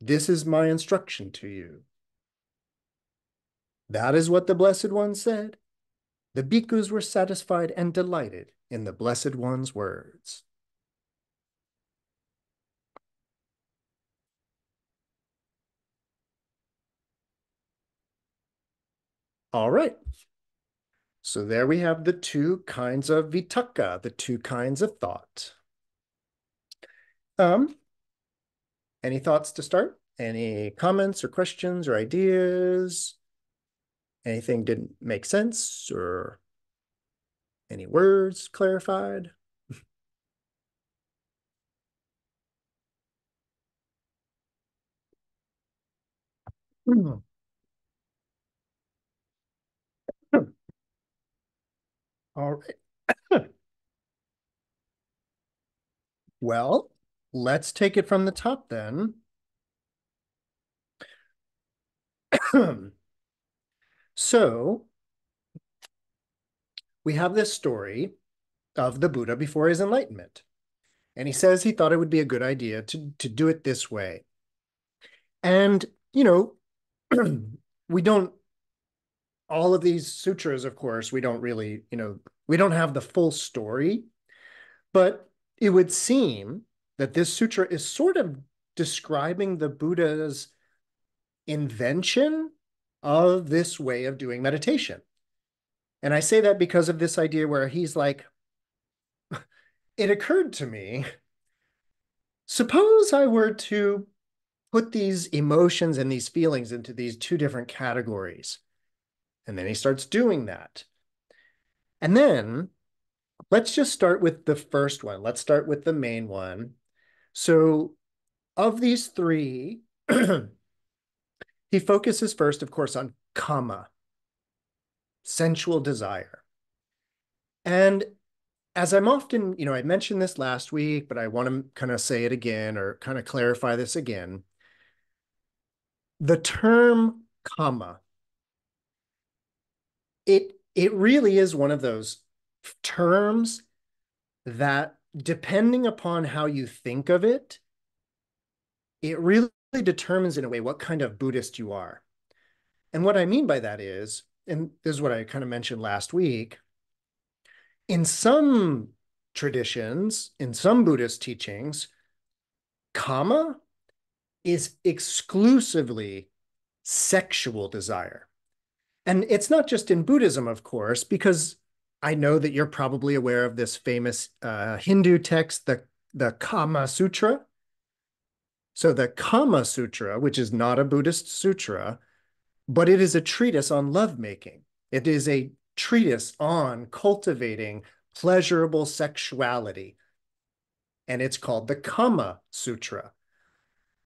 This is my instruction to you. That is what the Blessed One said. The bhikkhus were satisfied and delighted in the Blessed One's words. All right. So there we have the two kinds of vitakka, the two kinds of thought. Um, any thoughts to start? Any comments or questions or ideas? Anything didn't make sense or any words clarified? All right. well, let's take it from the top then. so, we have this story of the Buddha before his enlightenment. And he says he thought it would be a good idea to, to do it this way. And, you know, we don't all of these sutras, of course, we don't really, you know, we don't have the full story, but it would seem that this sutra is sort of describing the Buddha's invention of this way of doing meditation. And I say that because of this idea where he's like, it occurred to me, suppose I were to put these emotions and these feelings into these two different categories. And then he starts doing that. And then let's just start with the first one. Let's start with the main one. So, of these three, he focuses first, of course, on kama, sensual desire. And as I'm often, you know, I mentioned this last week, but I want to kind of say it again or kind of clarify this again. The term kama it it really is one of those terms that depending upon how you think of it it really determines in a way what kind of buddhist you are. And what i mean by that is and this is what i kind of mentioned last week in some traditions in some buddhist teachings kama is exclusively sexual desire. And it's not just in Buddhism, of course, because I know that you're probably aware of this famous uh, Hindu text, the, the Kama Sutra. So the Kama Sutra, which is not a Buddhist sutra, but it is a treatise on lovemaking. It is a treatise on cultivating pleasurable sexuality. And it's called the Kama Sutra.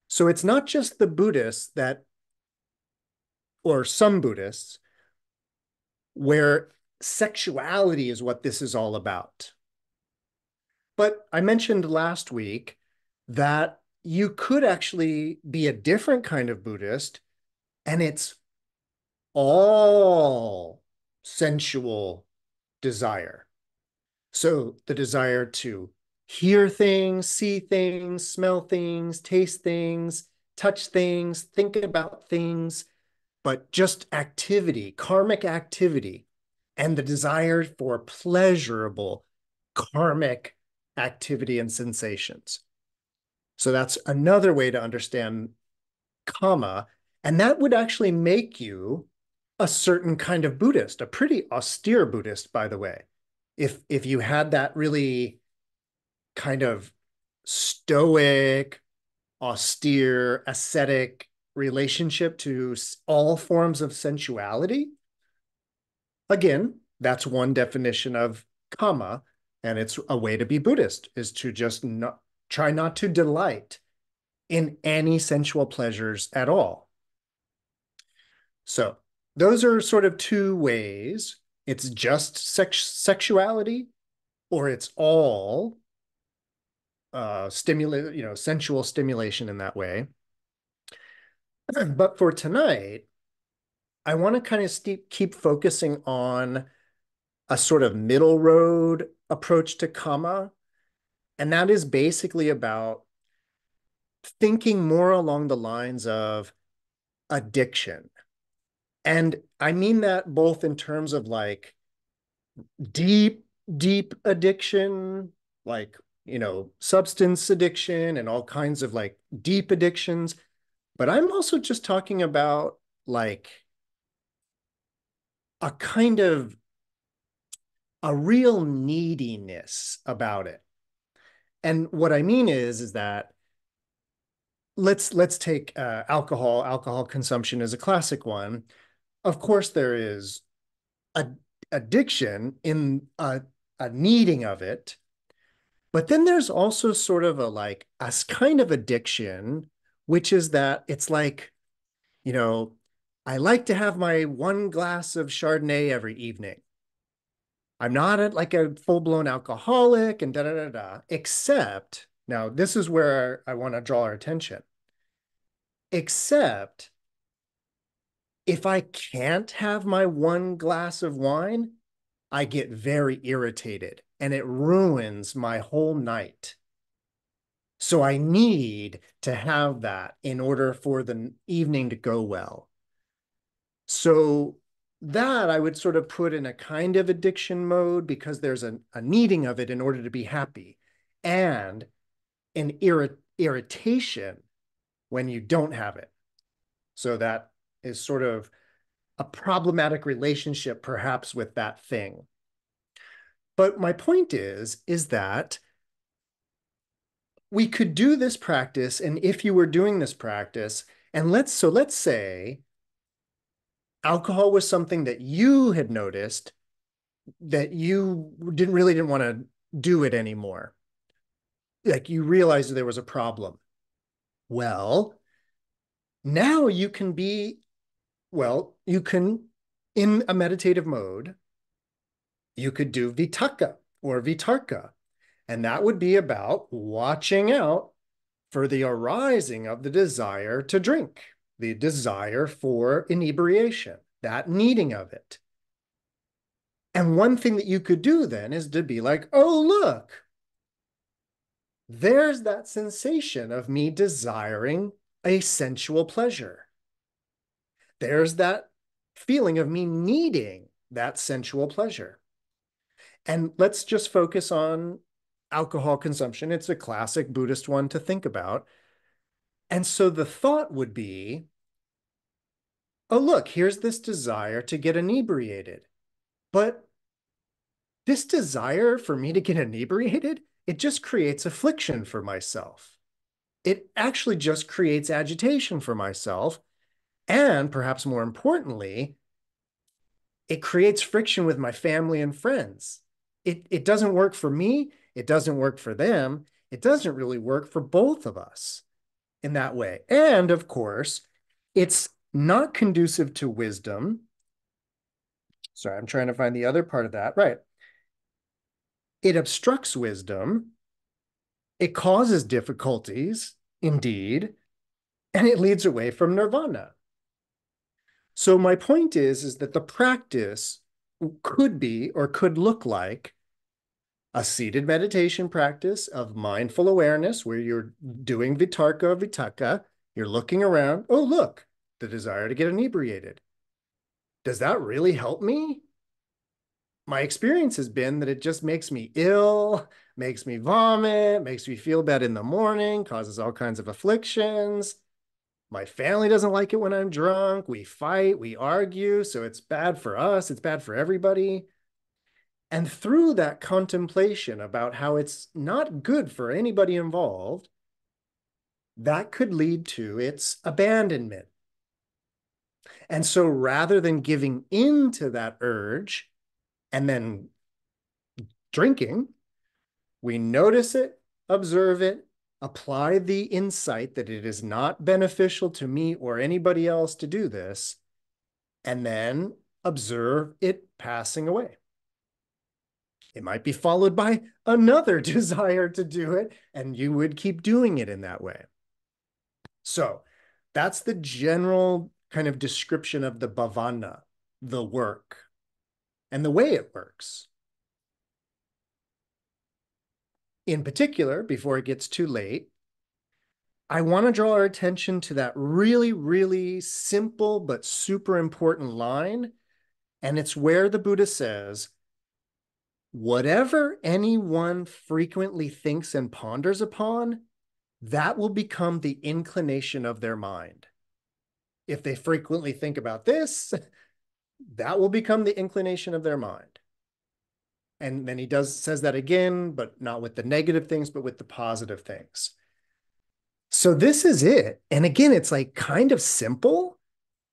So it's not just the Buddhists that, or some Buddhists, where sexuality is what this is all about. But I mentioned last week that you could actually be a different kind of Buddhist, and it's all sensual desire. So the desire to hear things, see things, smell things, taste things, touch things, think about things, but just activity, karmic activity, and the desire for pleasurable karmic activity and sensations. So that's another way to understand kama. And that would actually make you a certain kind of Buddhist, a pretty austere Buddhist, by the way. If if you had that really kind of stoic, austere, ascetic relationship to all forms of sensuality, again, that's one definition of kama, and it's a way to be Buddhist is to just not try not to delight in any sensual pleasures at all. So those are sort of two ways. It's just sex sexuality, or it's all uh, stimulate, you know, sensual stimulation in that way. But for tonight, I want to kind of keep focusing on a sort of middle road approach to kama. And that is basically about thinking more along the lines of addiction and I mean that both in terms of like deep, deep addiction, like, you know, substance addiction and all kinds of like deep addictions. But I'm also just talking about like a kind of a real neediness about it. And what I mean is, is that let's let's take uh, alcohol. Alcohol consumption is a classic one of course there is a addiction in a, a needing of it but then there's also sort of a like a kind of addiction which is that it's like you know i like to have my one glass of chardonnay every evening i'm not a, like a full-blown alcoholic and da da da da except now this is where i want to draw our attention except if I can't have my one glass of wine, I get very irritated and it ruins my whole night. So I need to have that in order for the evening to go well. So that I would sort of put in a kind of addiction mode because there's a, a needing of it in order to be happy and an irri irritation when you don't have it. So that is sort of a problematic relationship perhaps with that thing. But my point is, is that we could do this practice. And if you were doing this practice, and let's, so let's say alcohol was something that you had noticed that you didn't really didn't want to do it anymore. Like you realized there was a problem. Well, now you can be well, you can, in a meditative mode, you could do vitakka or vitarka. And that would be about watching out for the arising of the desire to drink, the desire for inebriation, that needing of it. And one thing that you could do then is to be like, oh, look, there's that sensation of me desiring a sensual pleasure there's that feeling of me needing that sensual pleasure. And let's just focus on alcohol consumption. It's a classic Buddhist one to think about. And so the thought would be oh, look, here's this desire to get inebriated. But this desire for me to get inebriated, it just creates affliction for myself. It actually just creates agitation for myself. And perhaps more importantly, it creates friction with my family and friends. It, it doesn't work for me. It doesn't work for them. It doesn't really work for both of us in that way. And of course, it's not conducive to wisdom. Sorry, I'm trying to find the other part of that. Right. It obstructs wisdom. It causes difficulties, indeed, and it leads away from nirvana. So my point is, is that the practice could be or could look like a seated meditation practice of mindful awareness where you're doing vitarka or vitakka, you're looking around, oh, look, the desire to get inebriated. Does that really help me? My experience has been that it just makes me ill, makes me vomit, makes me feel bad in the morning, causes all kinds of afflictions. My family doesn't like it when I'm drunk. We fight, we argue. So it's bad for us, it's bad for everybody. And through that contemplation about how it's not good for anybody involved, that could lead to its abandonment. And so rather than giving in to that urge and then drinking, we notice it, observe it, apply the insight that it is not beneficial to me or anybody else to do this, and then observe it passing away. It might be followed by another desire to do it, and you would keep doing it in that way. So that's the general kind of description of the bhavana, the work, and the way it works. In particular, before it gets too late, I want to draw our attention to that really, really simple but super important line. And it's where the Buddha says, whatever anyone frequently thinks and ponders upon, that will become the inclination of their mind. If they frequently think about this, that will become the inclination of their mind. And then he does says that again, but not with the negative things, but with the positive things. So this is it. And again, it's like kind of simple,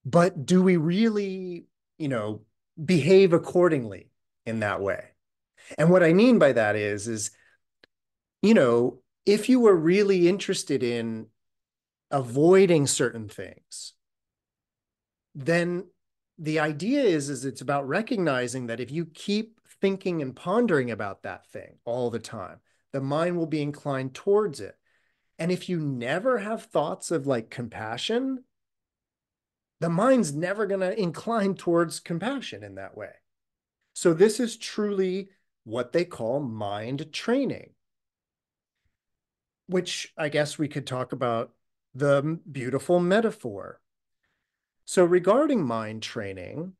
but do we really, you know, behave accordingly in that way? And what I mean by that is, is, you know, if you were really interested in avoiding certain things, then the idea is, is it's about recognizing that if you keep thinking and pondering about that thing all the time, the mind will be inclined towards it. And if you never have thoughts of like compassion, the mind's never going to incline towards compassion in that way. So this is truly what they call mind training, which I guess we could talk about the beautiful metaphor. So, regarding mind training,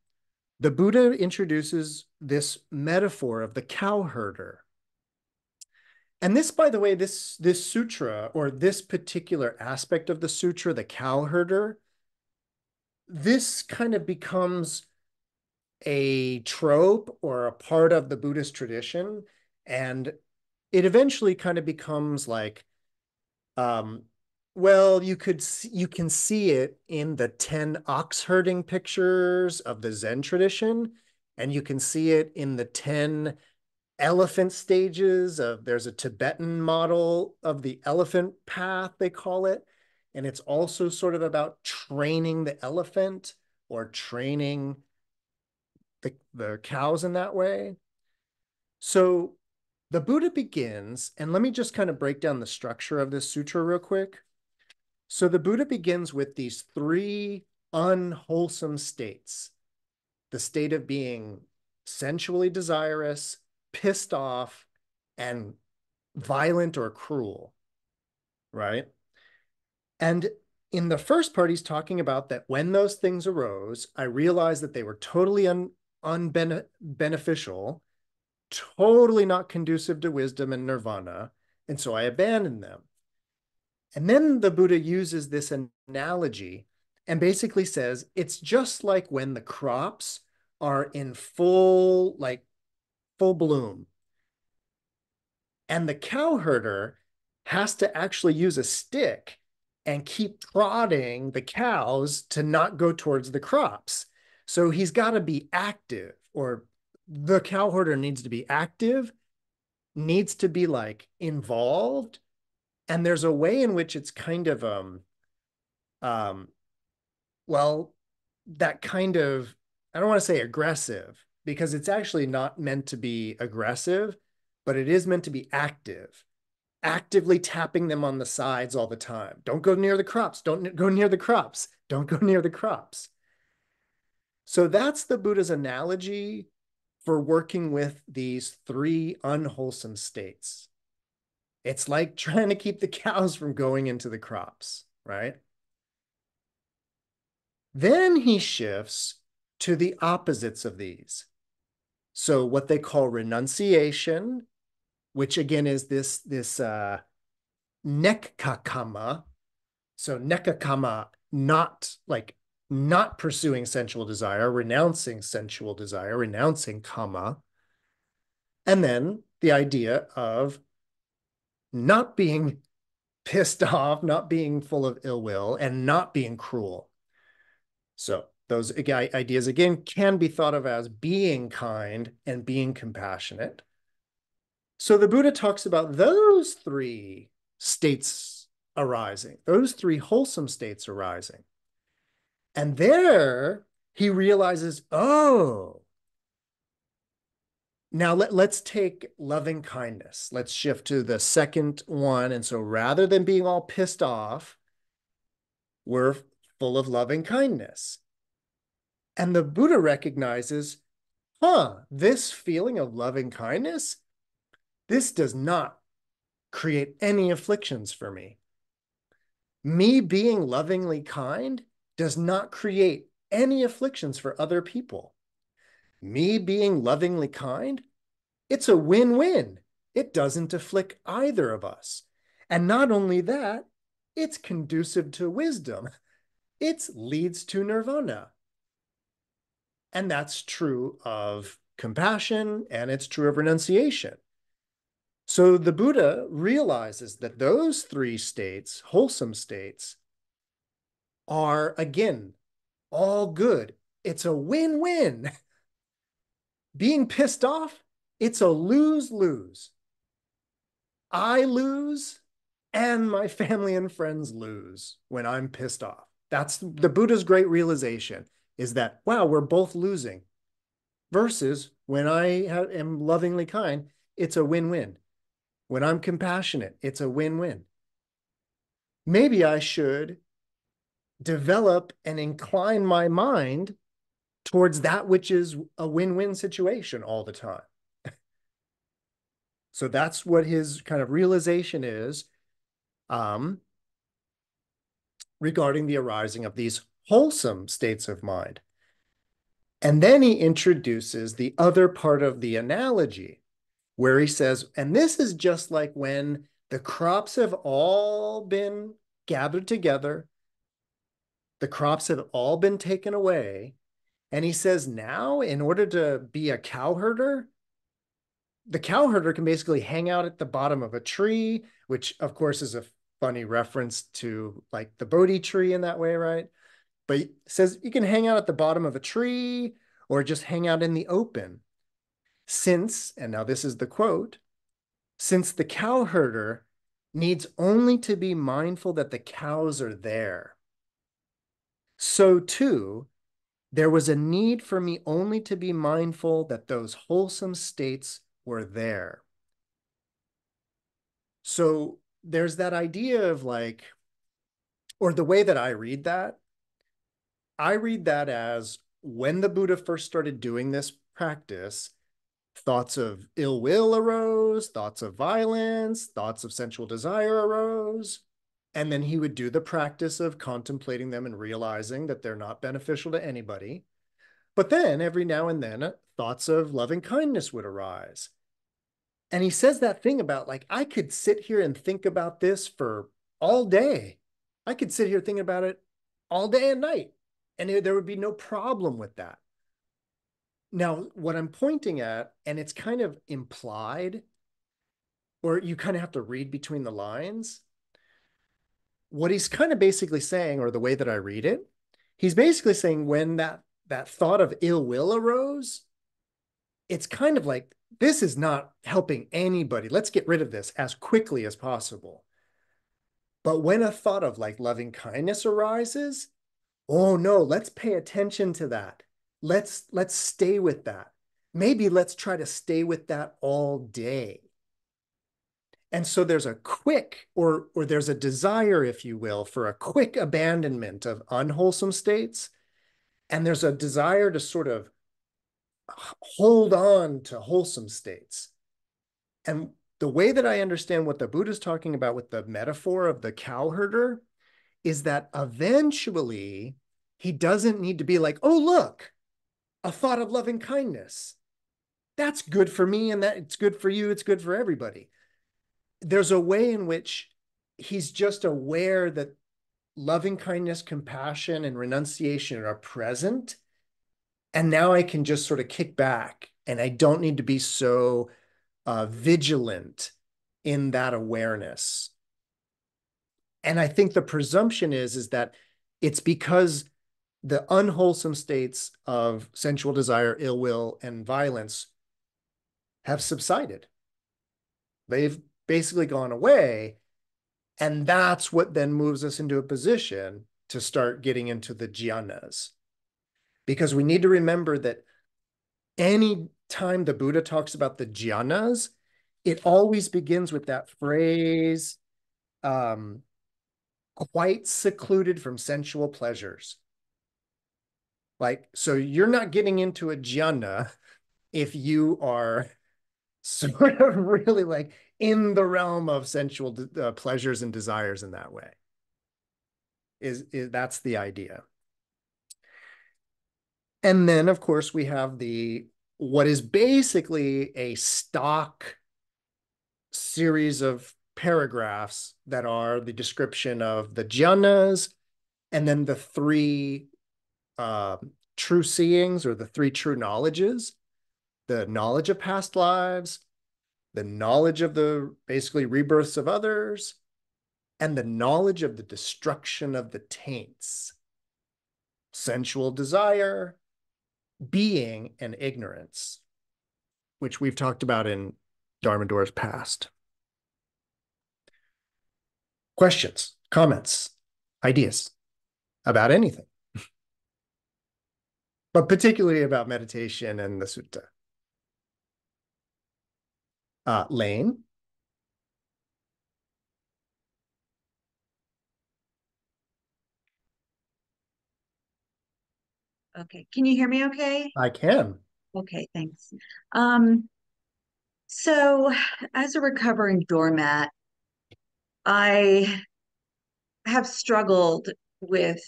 the Buddha introduces this metaphor of the cow herder. And this, by the way, this, this sutra or this particular aspect of the sutra, the cow herder, this kind of becomes a trope or a part of the Buddhist tradition. And it eventually kind of becomes like, um, well, you could see, you can see it in the 10 ox herding pictures of the Zen tradition, and you can see it in the 10 elephant stages of there's a Tibetan model of the elephant path, they call it. And it's also sort of about training the elephant or training the, the cows in that way. So the Buddha begins, and let me just kind of break down the structure of this sutra real quick. So the Buddha begins with these three unwholesome states the state of being sensually desirous, pissed off, and violent or cruel, right? And in the first part, he's talking about that when those things arose, I realized that they were totally un unbeneficial, totally not conducive to wisdom and nirvana. And so I abandoned them. And then the Buddha uses this analogy and basically says it's just like when the crops are in full, like full bloom. And the cow herder has to actually use a stick and keep prodding the cows to not go towards the crops. So he's got to be active, or the cow herder needs to be active, needs to be like involved. And there's a way in which it's kind of um um well, that kind of I don't want to say aggressive because it's actually not meant to be aggressive, but it is meant to be active actively tapping them on the sides all the time. Don't go near the crops. Don't go near the crops. Don't go near the crops. So that's the Buddha's analogy for working with these three unwholesome states. It's like trying to keep the cows from going into the crops, right? Then he shifts to the opposites of these. So, what they call renunciation which again is this this uh, nekkhamma. So nekkhamma, not like not pursuing sensual desire, renouncing sensual desire, renouncing kama. And then the idea of not being pissed off, not being full of ill will, and not being cruel. So those ideas again can be thought of as being kind and being compassionate. So the Buddha talks about those three states arising, those three wholesome states arising. And there he realizes, oh, now let, let's take loving kindness. Let's shift to the second one. And so rather than being all pissed off, we're full of loving kindness. And the Buddha recognizes, huh, this feeling of loving kindness this does not create any afflictions for me. Me being lovingly kind does not create any afflictions for other people. Me being lovingly kind, it's a win win. It doesn't afflict either of us. And not only that, it's conducive to wisdom. It leads to nirvana. And that's true of compassion and it's true of renunciation. So the Buddha realizes that those three states, wholesome states, are again all good. It's a win win. Being pissed off, it's a lose lose. I lose and my family and friends lose when I'm pissed off. That's the Buddha's great realization is that, wow, we're both losing. Versus when I am lovingly kind, it's a win win. When I'm compassionate, it's a win win. Maybe I should develop and incline my mind towards that which is a win win situation all the time. so that's what his kind of realization is um, regarding the arising of these wholesome states of mind. And then he introduces the other part of the analogy, where he says, and this is just like when the crops have all been gathered together, the crops have all been taken away. And he says, now, in order to be a cow herder, the cow herder can basically hang out at the bottom of a tree, which of course is a funny reference to like the Bodhi tree in that way, right? But he says you can hang out at the bottom of a tree or just hang out in the open since, and now this is the quote, since the cow herder needs only to be mindful that the cows are there. So too, there was a need for me only to be mindful that those wholesome states were there. So there's that idea of like, or the way that I read that, I read that as when the Buddha first started doing this practice, thoughts of ill will arose, thoughts of violence, thoughts of sensual desire arose. And then he would do the practice of contemplating them and realizing that they're not beneficial to anybody. But then every now and then, uh, thoughts of loving kindness would arise. And he says that thing about like, I could sit here and think about this for all day. I could sit here thinking about it all day and night. And there would be no problem with that. Now, what I'm pointing at, and it's kind of implied, or you kind of have to read between the lines. What he's kind of basically saying, or the way that I read it, he's basically saying when that that thought of ill will arose, it's kind of like this is not helping anybody. Let's get rid of this as quickly as possible. But when a thought of like loving kindness arises, oh no, let's pay attention to that. Let's let's stay with that. Maybe let's try to stay with that all day. And so there's a quick or or there's a desire if you will for a quick abandonment of unwholesome states and there's a desire to sort of hold on to wholesome states. And the way that I understand what the Buddha is talking about with the metaphor of the cow herder is that eventually he doesn't need to be like, oh, look, a thought of loving kindness. That's good for me, and that it's good for you, it's good for everybody. There's a way in which he's just aware that loving kindness, compassion, and renunciation are present. And now I can just sort of kick back and I don't need to be so uh, vigilant in that awareness. And I think the presumption is, is that it's because the unwholesome states of sensual desire, ill will, and violence have subsided. They've basically gone away. And that's what then moves us into a position to start getting into the jhanas. Because we need to remember that any time the Buddha talks about the jhanas, it always begins with that phrase, um, quite secluded from sensual pleasures. Like, so you're not getting into a jhana if you are sort of really like in the realm of sensual uh, pleasures and desires in that way. Is, is that's the idea. And then, of course, we have the what is basically a stock series of paragraphs that are the description of the jhanas and then the three uh, true seeings or the three true knowledges the knowledge of past lives the knowledge of the basically rebirths of others and the knowledge of the destruction of the taints sensual desire being and ignorance, which we've talked about in Dharma Doors past. Questions, comments, ideas about anything, but particularly about meditation and the sutta. Uh, Lane? Okay. Can you hear me okay? I can. Okay, thanks. Um, so as a recovering doormat, I have struggled with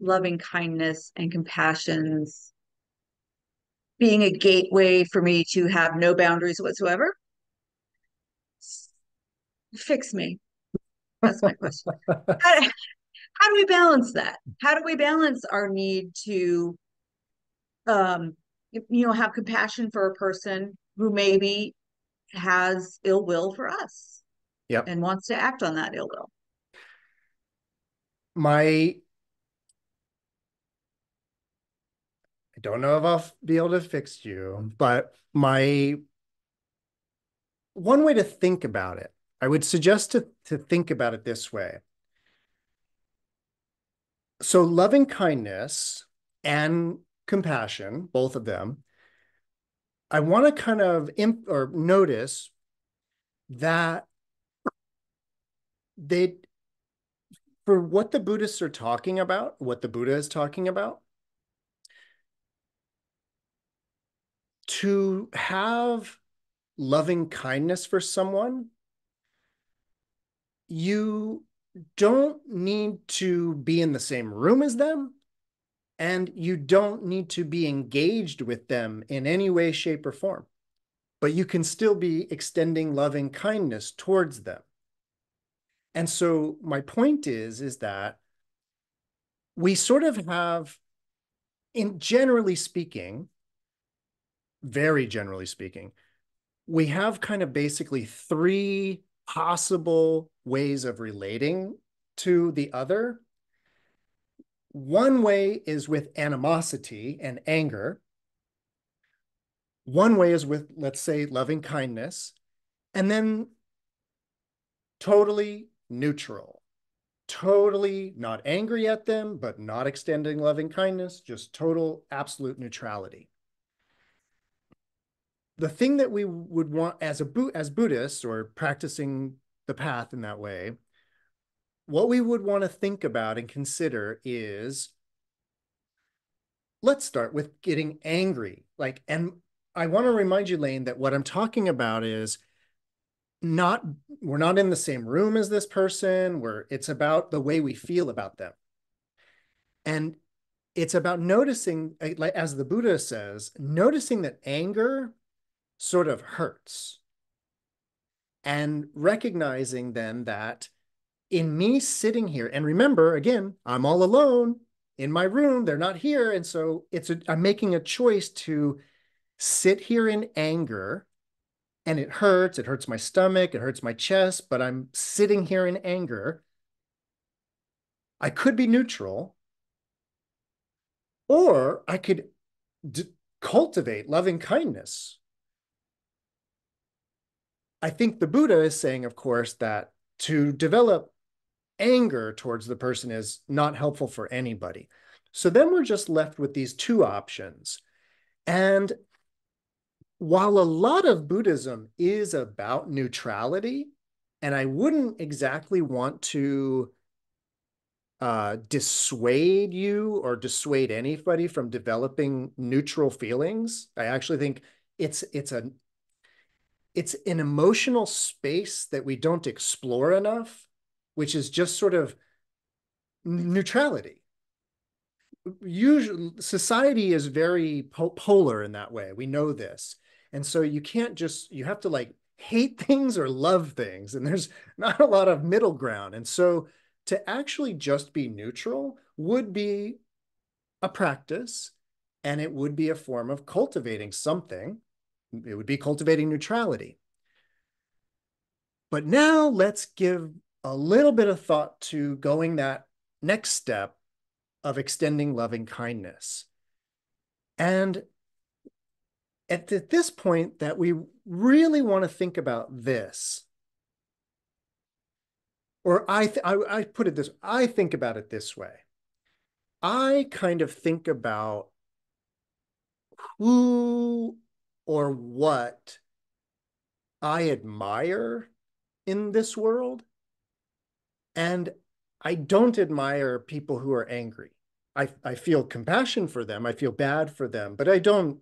loving kindness and compassions being a gateway for me to have no boundaries whatsoever. Fix me. That's my question. how do we balance that? How do we balance our need to, um, you know, have compassion for a person who maybe has ill will for us, yep. and wants to act on that ill will? My, I don't know if I'll be able to fix you, but my one way to think about it, I would suggest to to think about it this way. So loving kindness and compassion, both of them, I want to kind of imp- or notice that they for what the Buddhists are talking about, what the Buddha is talking about, to have loving kindness for someone, you don't need to be in the same room as them and you don't need to be engaged with them in any way shape or form but you can still be extending loving kindness towards them. And so my point is is that we sort of have, in generally speaking, very generally speaking, we have kind of basically three possible ways of relating to the other. One way is with animosity and anger. One way is with, let's say, loving kindness. And then totally neutral, totally not angry at them, but not extending loving kindness, just total absolute neutrality. The thing that we would want as a as Buddhists or practicing the path in that way, what we would want to think about and consider is let's start with getting angry. Like, and I want to remind you, Lane, that what I'm talking about is not we're not in the same room as this person we're it's about the way we feel about them and it's about noticing like as the buddha says noticing that anger sort of hurts and recognizing then that in me sitting here and remember again i'm all alone in my room they're not here and so it's a, i'm making a choice to sit here in anger and it hurts. It hurts my stomach. It hurts my chest, but I'm sitting here in anger. I could be neutral, or I could cultivate loving kindness. I think the Buddha is saying, of course, that to develop anger towards the person is not helpful for anybody. So then we're just left with these two options. And while a lot of Buddhism is about neutrality, and I wouldn't exactly want to uh, dissuade you or dissuade anybody from developing neutral feelings. I actually think it's it's a it's an emotional space that we don't explore enough, which is just sort of neutrality usually society is very po polar in that way we know this and so you can't just, you have to like hate things or love things. And there's not a lot of middle ground. And so to actually just be neutral would be a practice and it would be a form of cultivating something. It would be cultivating neutrality. But now let's give a little bit of thought to going that next step of extending loving kindness. And at this point that we really want to think about this or I, I, I put it this i think about it this way i kind of think about who or what i admire in this world and i don't admire people who are angry I, I feel compassion for them i feel bad for them but i don't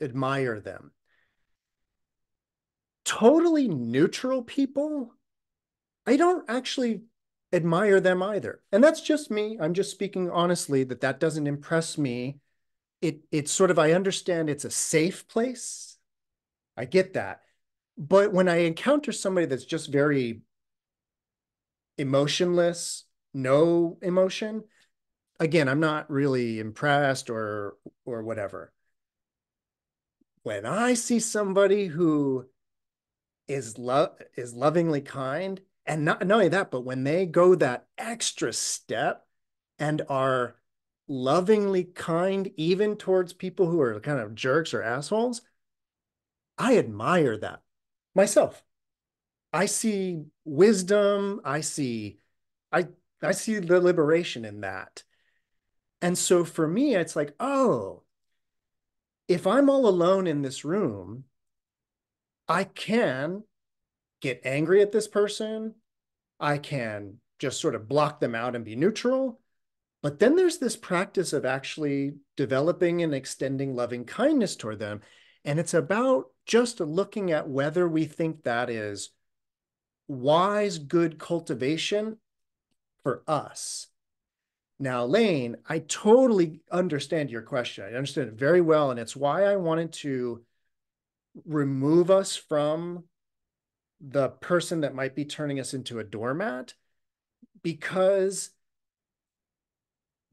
admire them. Totally neutral people, I don't actually admire them either. And that's just me. I'm just speaking honestly that that doesn't impress me. It it's sort of I understand it's a safe place. I get that. But when I encounter somebody that's just very emotionless, no emotion, again, I'm not really impressed or or whatever when I see somebody who is love is lovingly kind, and not, not only that, but when they go that extra step and are lovingly kind, even towards people who are kind of jerks or assholes, I admire that myself. I see wisdom. I see, I I see the liberation in that. And so for me, it's like, oh, if I'm all alone in this room, I can get angry at this person. I can just sort of block them out and be neutral. But then there's this practice of actually developing and extending loving kindness toward them. And it's about just looking at whether we think that is wise, good cultivation for us. Now, Lane, I totally understand your question. I understand it very well. And it's why I wanted to remove us from the person that might be turning us into a doormat because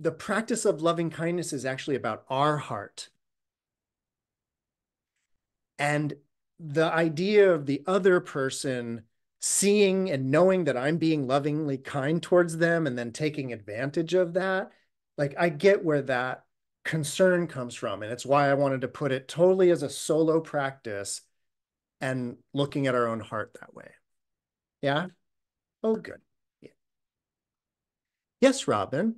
the practice of loving kindness is actually about our heart. And the idea of the other person seeing and knowing that I'm being lovingly kind towards them and then taking advantage of that, like I get where that concern comes from. And it's why I wanted to put it totally as a solo practice and looking at our own heart that way. Yeah. Oh, good. Yeah. Yes, Robin.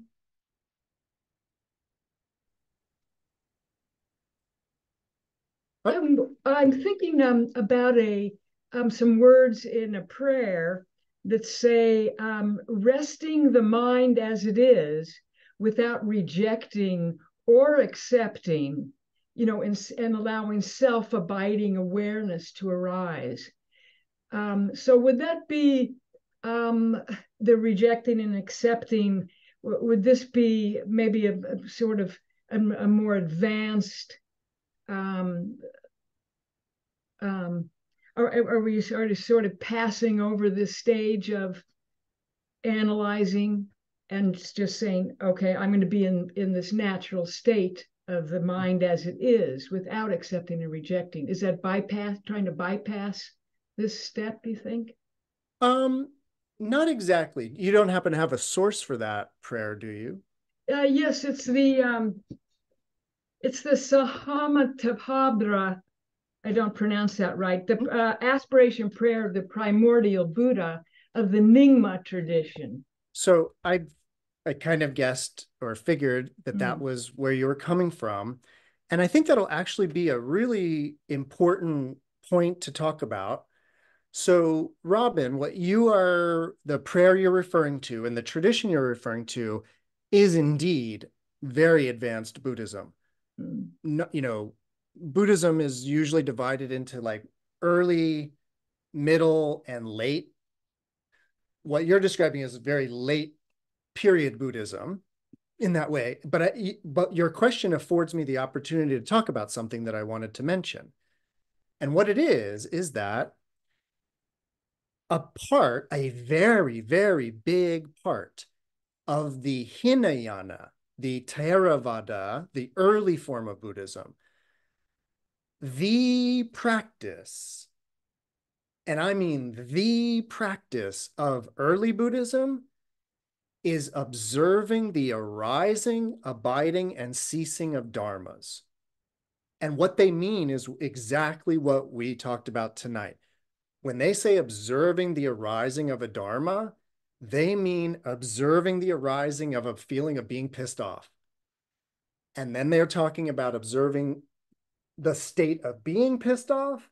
Um, I'm thinking um, about a um, some words in a prayer that say um, resting the mind as it is without rejecting or accepting, you know, and, and allowing self-abiding awareness to arise. Um, so would that be um, the rejecting and accepting? Would this be maybe a, a sort of a, a more advanced um, um, are, are we sort of sort of passing over this stage of analyzing and just saying, okay, I'm going to be in in this natural state of the mind as it is without accepting and rejecting. Is that bypass trying to bypass this step, Do you think? Um, not exactly. You don't happen to have a source for that prayer, do you? Uh, yes, it's the um, it's the Sahamantabhadra. I don't pronounce that right. The uh, aspiration prayer of the primordial Buddha of the Nyingma tradition. So I, I kind of guessed or figured that that mm. was where you were coming from, and I think that'll actually be a really important point to talk about. So, Robin, what you are, the prayer you're referring to and the tradition you're referring to is indeed very advanced Buddhism you know, Buddhism is usually divided into like early, middle, and late. What you're describing is very late period Buddhism in that way. But I, but your question affords me the opportunity to talk about something that I wanted to mention. And what it is is that a part, a very, very big part of the Hinayana the Theravada, the early form of Buddhism, the practice, and I mean the practice of early Buddhism is observing the arising, abiding, and ceasing of dharmas. And what they mean is exactly what we talked about tonight. When they say observing the arising of a dharma, they mean observing the arising of a feeling of being pissed off. And then they're talking about observing the state of being pissed off.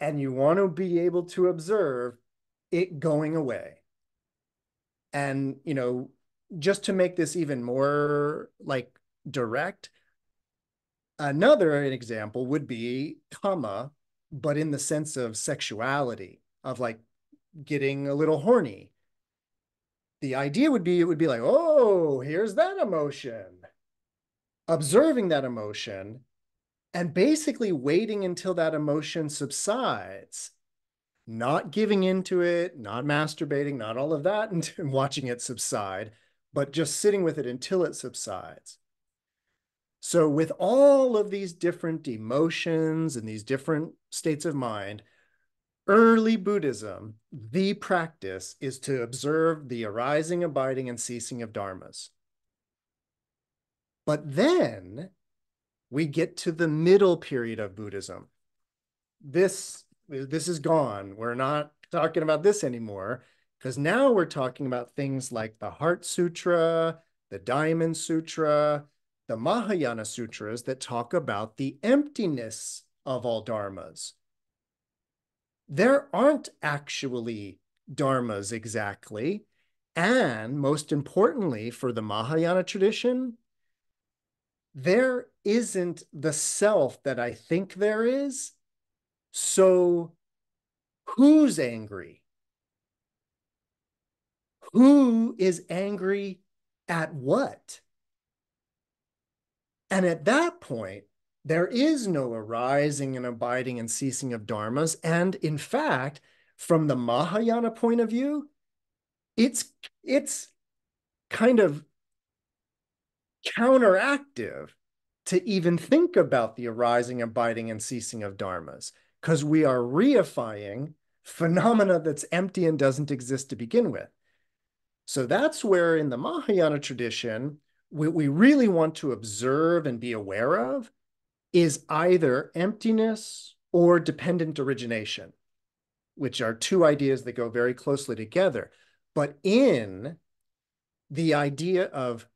And you want to be able to observe it going away. And, you know, just to make this even more like direct, another example would be kama, but in the sense of sexuality, of like getting a little horny the idea would be it would be like, oh, here's that emotion. Observing that emotion and basically waiting until that emotion subsides, not giving into it, not masturbating, not all of that, and watching it subside, but just sitting with it until it subsides. So, with all of these different emotions and these different states of mind, early Buddhism, the practice is to observe the arising, abiding, and ceasing of dharmas. But then we get to the middle period of Buddhism. This, this is gone. We're not talking about this anymore because now we're talking about things like the Heart Sutra, the Diamond Sutra, the Mahayana Sutras that talk about the emptiness of all dharmas there aren't actually dharmas exactly. And most importantly, for the Mahayana tradition, there isn't the self that I think there is. So, who's angry? Who is angry at what? And at that point, there is no arising and abiding and ceasing of dharmas. And in fact, from the Mahayana point of view, it's it's kind of counteractive to even think about the arising, abiding, and ceasing of dharmas, because we are reifying phenomena that's empty and doesn't exist to begin with. So that's where in the Mahayana tradition, what we really want to observe and be aware of is either emptiness or dependent origination, which are two ideas that go very closely together. But in the idea of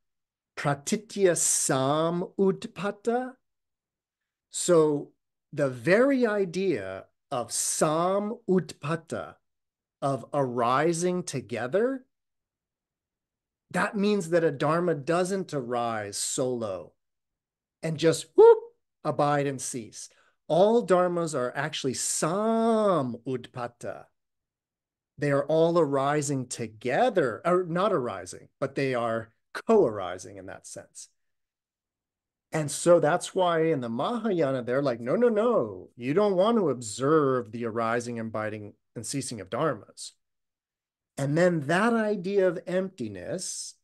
pratitya sam utpata, so the very idea of sam utpata, of arising together, that means that a dharma doesn't arise solo and just whoop, abide and cease. All dharmas are actually sam utpata. They are all arising together, or not arising, but they are co-arising in that sense. And so that's why in the Mahayana, they're like, no, no, no, you don't want to observe the arising, and abiding, and ceasing of dharmas. And then that idea of emptiness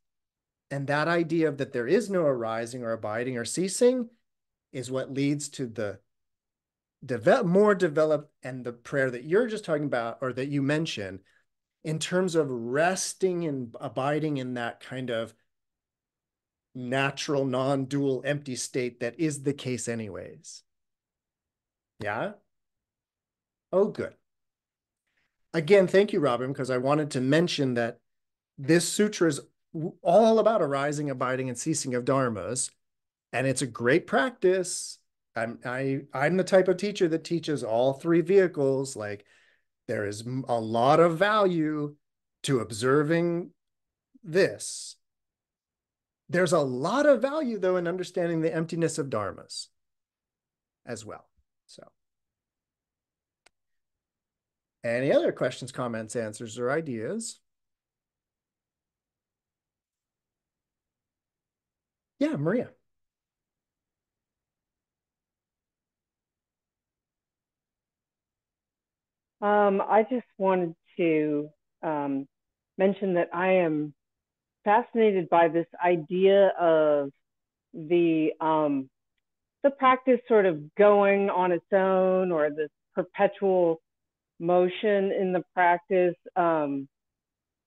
and that idea of that there is no arising or abiding or ceasing is what leads to the develop, more developed and the prayer that you're just talking about or that you mentioned in terms of resting and abiding in that kind of natural, non-dual, empty state that is the case anyways. Yeah? Oh, good. Again, thank you, Robin, because I wanted to mention that this sutra is all about arising, abiding, and ceasing of dharmas. And it's a great practice. I'm I I'm the type of teacher that teaches all three vehicles. Like there is a lot of value to observing this there's a lot of value, though, in understanding the emptiness of dharmas as well. So, any other questions, comments, answers, or ideas? Yeah, Maria. Um, I just wanted to um, mention that I am fascinated by this idea of the um, the practice sort of going on its own or this perpetual motion in the practice um,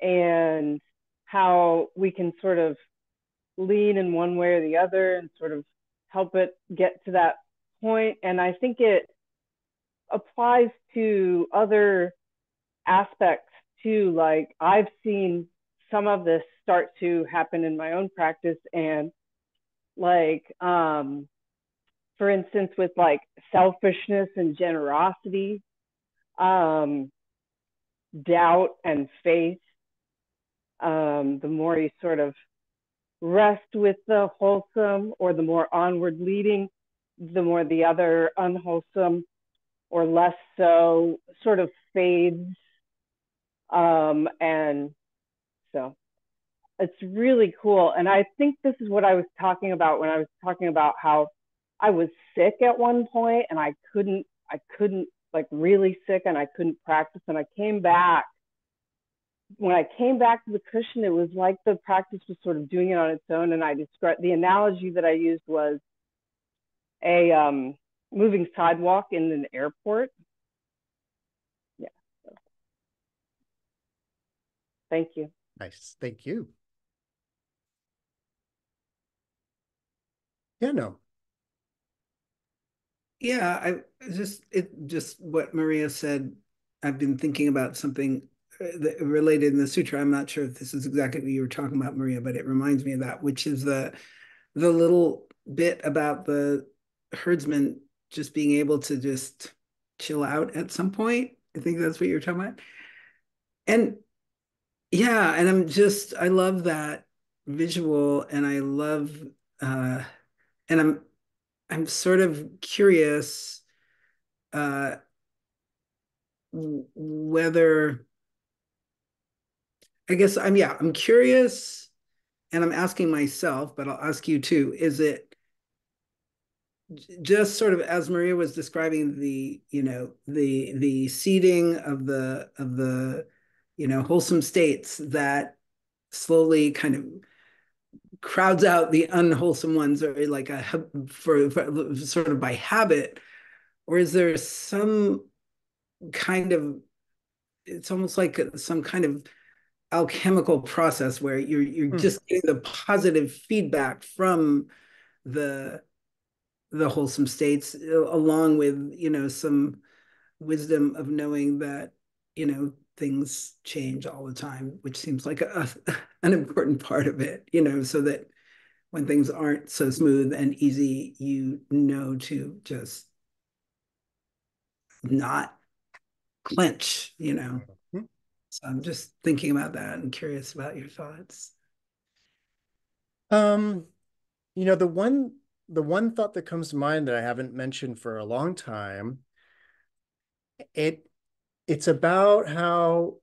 and how we can sort of lean in one way or the other and sort of help it get to that point. And i think it applies to other aspects too like i've seen some of this start to happen in my own practice and like um for instance with like selfishness and generosity um doubt and faith um the more you sort of rest with the wholesome or the more onward leading the more the other unwholesome or less so sort of fades um and so it's really cool. And I think this is what I was talking about when I was talking about how I was sick at one point and I couldn't, I couldn't like really sick and I couldn't practice. And I came back. When I came back to the cushion, it was like the practice was sort of doing it on its own. And I described the analogy that I used was a um, moving sidewalk in an airport. Yeah. So. Thank you. Nice. Thank you. Yeah, no. Yeah, I just it just what Maria said. I've been thinking about something uh, related in the sutra. I'm not sure if this is exactly what you were talking about, Maria, but it reminds me of that, which is the the little bit about the herdsman just being able to just chill out at some point. I think that's what you're talking about. And yeah, and I'm just I love that visual and I love uh and I'm I'm sort of curious uh, whether I guess I'm yeah I'm curious and I'm asking myself, but I'll ask you too. Is it just sort of as Maria was describing the you know the the seeding of the of the you know wholesome states that slowly kind of crowds out the unwholesome ones or like a for, for sort of by habit or is there some kind of it's almost like some kind of alchemical process where you're you're hmm. just getting the positive feedback from the the wholesome states along with you know some wisdom of knowing that you know things change all the time which seems like a, an important part of it you know so that when things aren't so smooth and easy you know to just not clench you know mm-hmm. so i'm just thinking about that and curious about your thoughts um you know the one the one thought that comes to mind that I haven't mentioned for a long time, it it's about how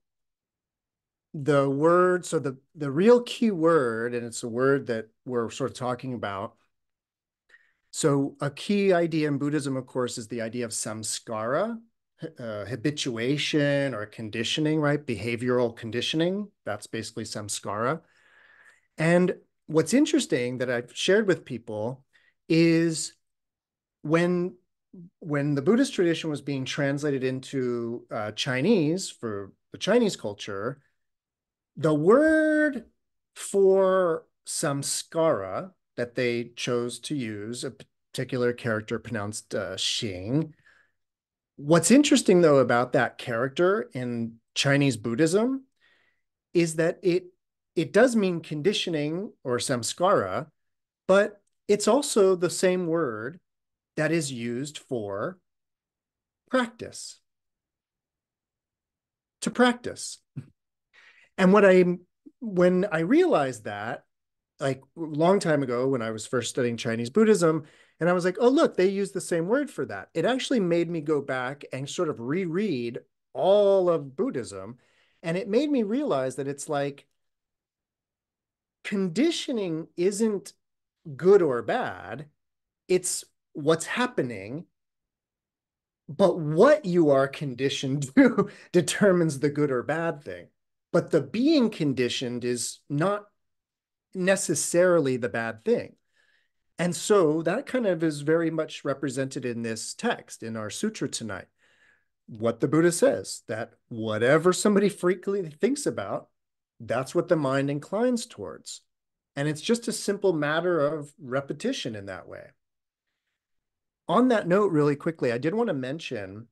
the word, so the the real key word, and it's a word that we're sort of talking about. So a key idea in Buddhism, of course, is the idea of samskara, uh, habituation or conditioning, right? Behavioral conditioning. That's basically samskara. And what's interesting that I've shared with people is when when the Buddhist tradition was being translated into uh, Chinese for the Chinese culture, the word for samskara that they chose to use, a particular character pronounced uh. What's interesting, though, about that character in Chinese Buddhism is that it it does mean conditioning or samskara, but it's also the same word that is used for practice. To practice. And what I when I realized that, like a long time ago when I was first studying Chinese Buddhism, and I was like, oh, look, they use the same word for that. It actually made me go back and sort of reread all of Buddhism. And it made me realize that it's like conditioning isn't good or bad. It's what's happening. But what you are conditioned to determines the good or bad thing. But the being conditioned is not necessarily the bad thing. And so that kind of is very much represented in this text, in our sutra tonight. What the Buddha says that whatever somebody frequently thinks about, that's what the mind inclines towards. And it's just a simple matter of repetition in that way. On that note, really quickly, I did want to mention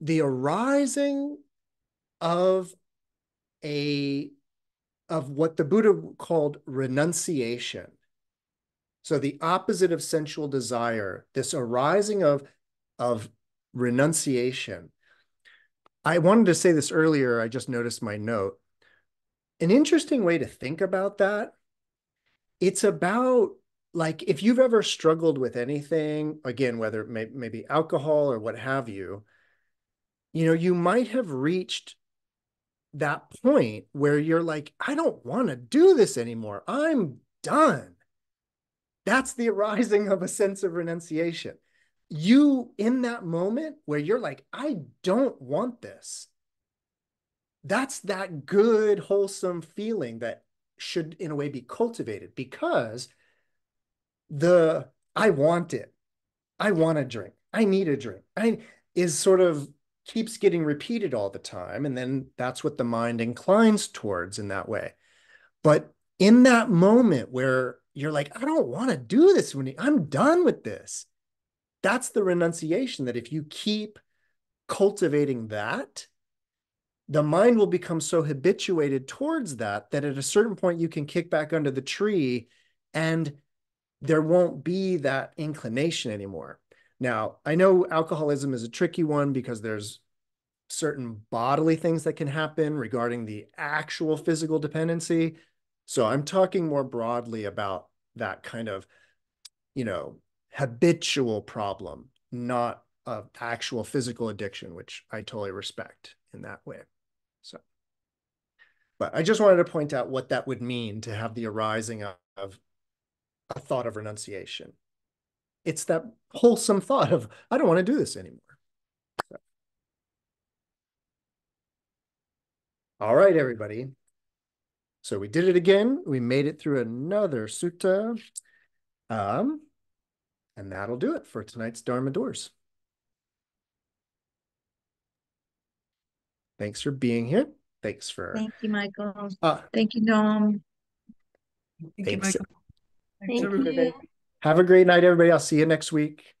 the arising of a of what the Buddha called renunciation. So the opposite of sensual desire, this arising of, of renunciation. I wanted to say this earlier, I just noticed my note an interesting way to think about that it's about like if you've ever struggled with anything again whether may, maybe alcohol or what have you you know you might have reached that point where you're like i don't want to do this anymore. I'm done. That's the arising of a sense of renunciation. You in that moment where you're like i don't want this that's that good, wholesome feeling that should, in a way, be cultivated because the I want it, I want a drink, I need a drink, I is sort of keeps getting repeated all the time. And then that's what the mind inclines towards in that way. But in that moment where you're like, I don't want to do this when I'm done with this. That's the renunciation that if you keep cultivating that, the mind will become so habituated towards that that at a certain point you can kick back under the tree and there won't be that inclination anymore. Now, I know alcoholism is a tricky one because there's certain bodily things that can happen regarding the actual physical dependency. So I'm talking more broadly about that kind of, you know, habitual problem, not of actual physical addiction, which I totally respect in that way. So, but I just wanted to point out what that would mean to have the arising of, a thought of renunciation. It's that wholesome thought of, I don't want to do this anymore. So. All right, everybody. So we did it again. We made it through another sutta. Um, and that'll do it for tonight's Dharma Doors. Thanks for being here. Thanks for Thank you, Michael. uh, Thank you, Dom. Thank you, Thanks. Michael. Thank everybody. you. have a great night, everybody. I'll see you next week.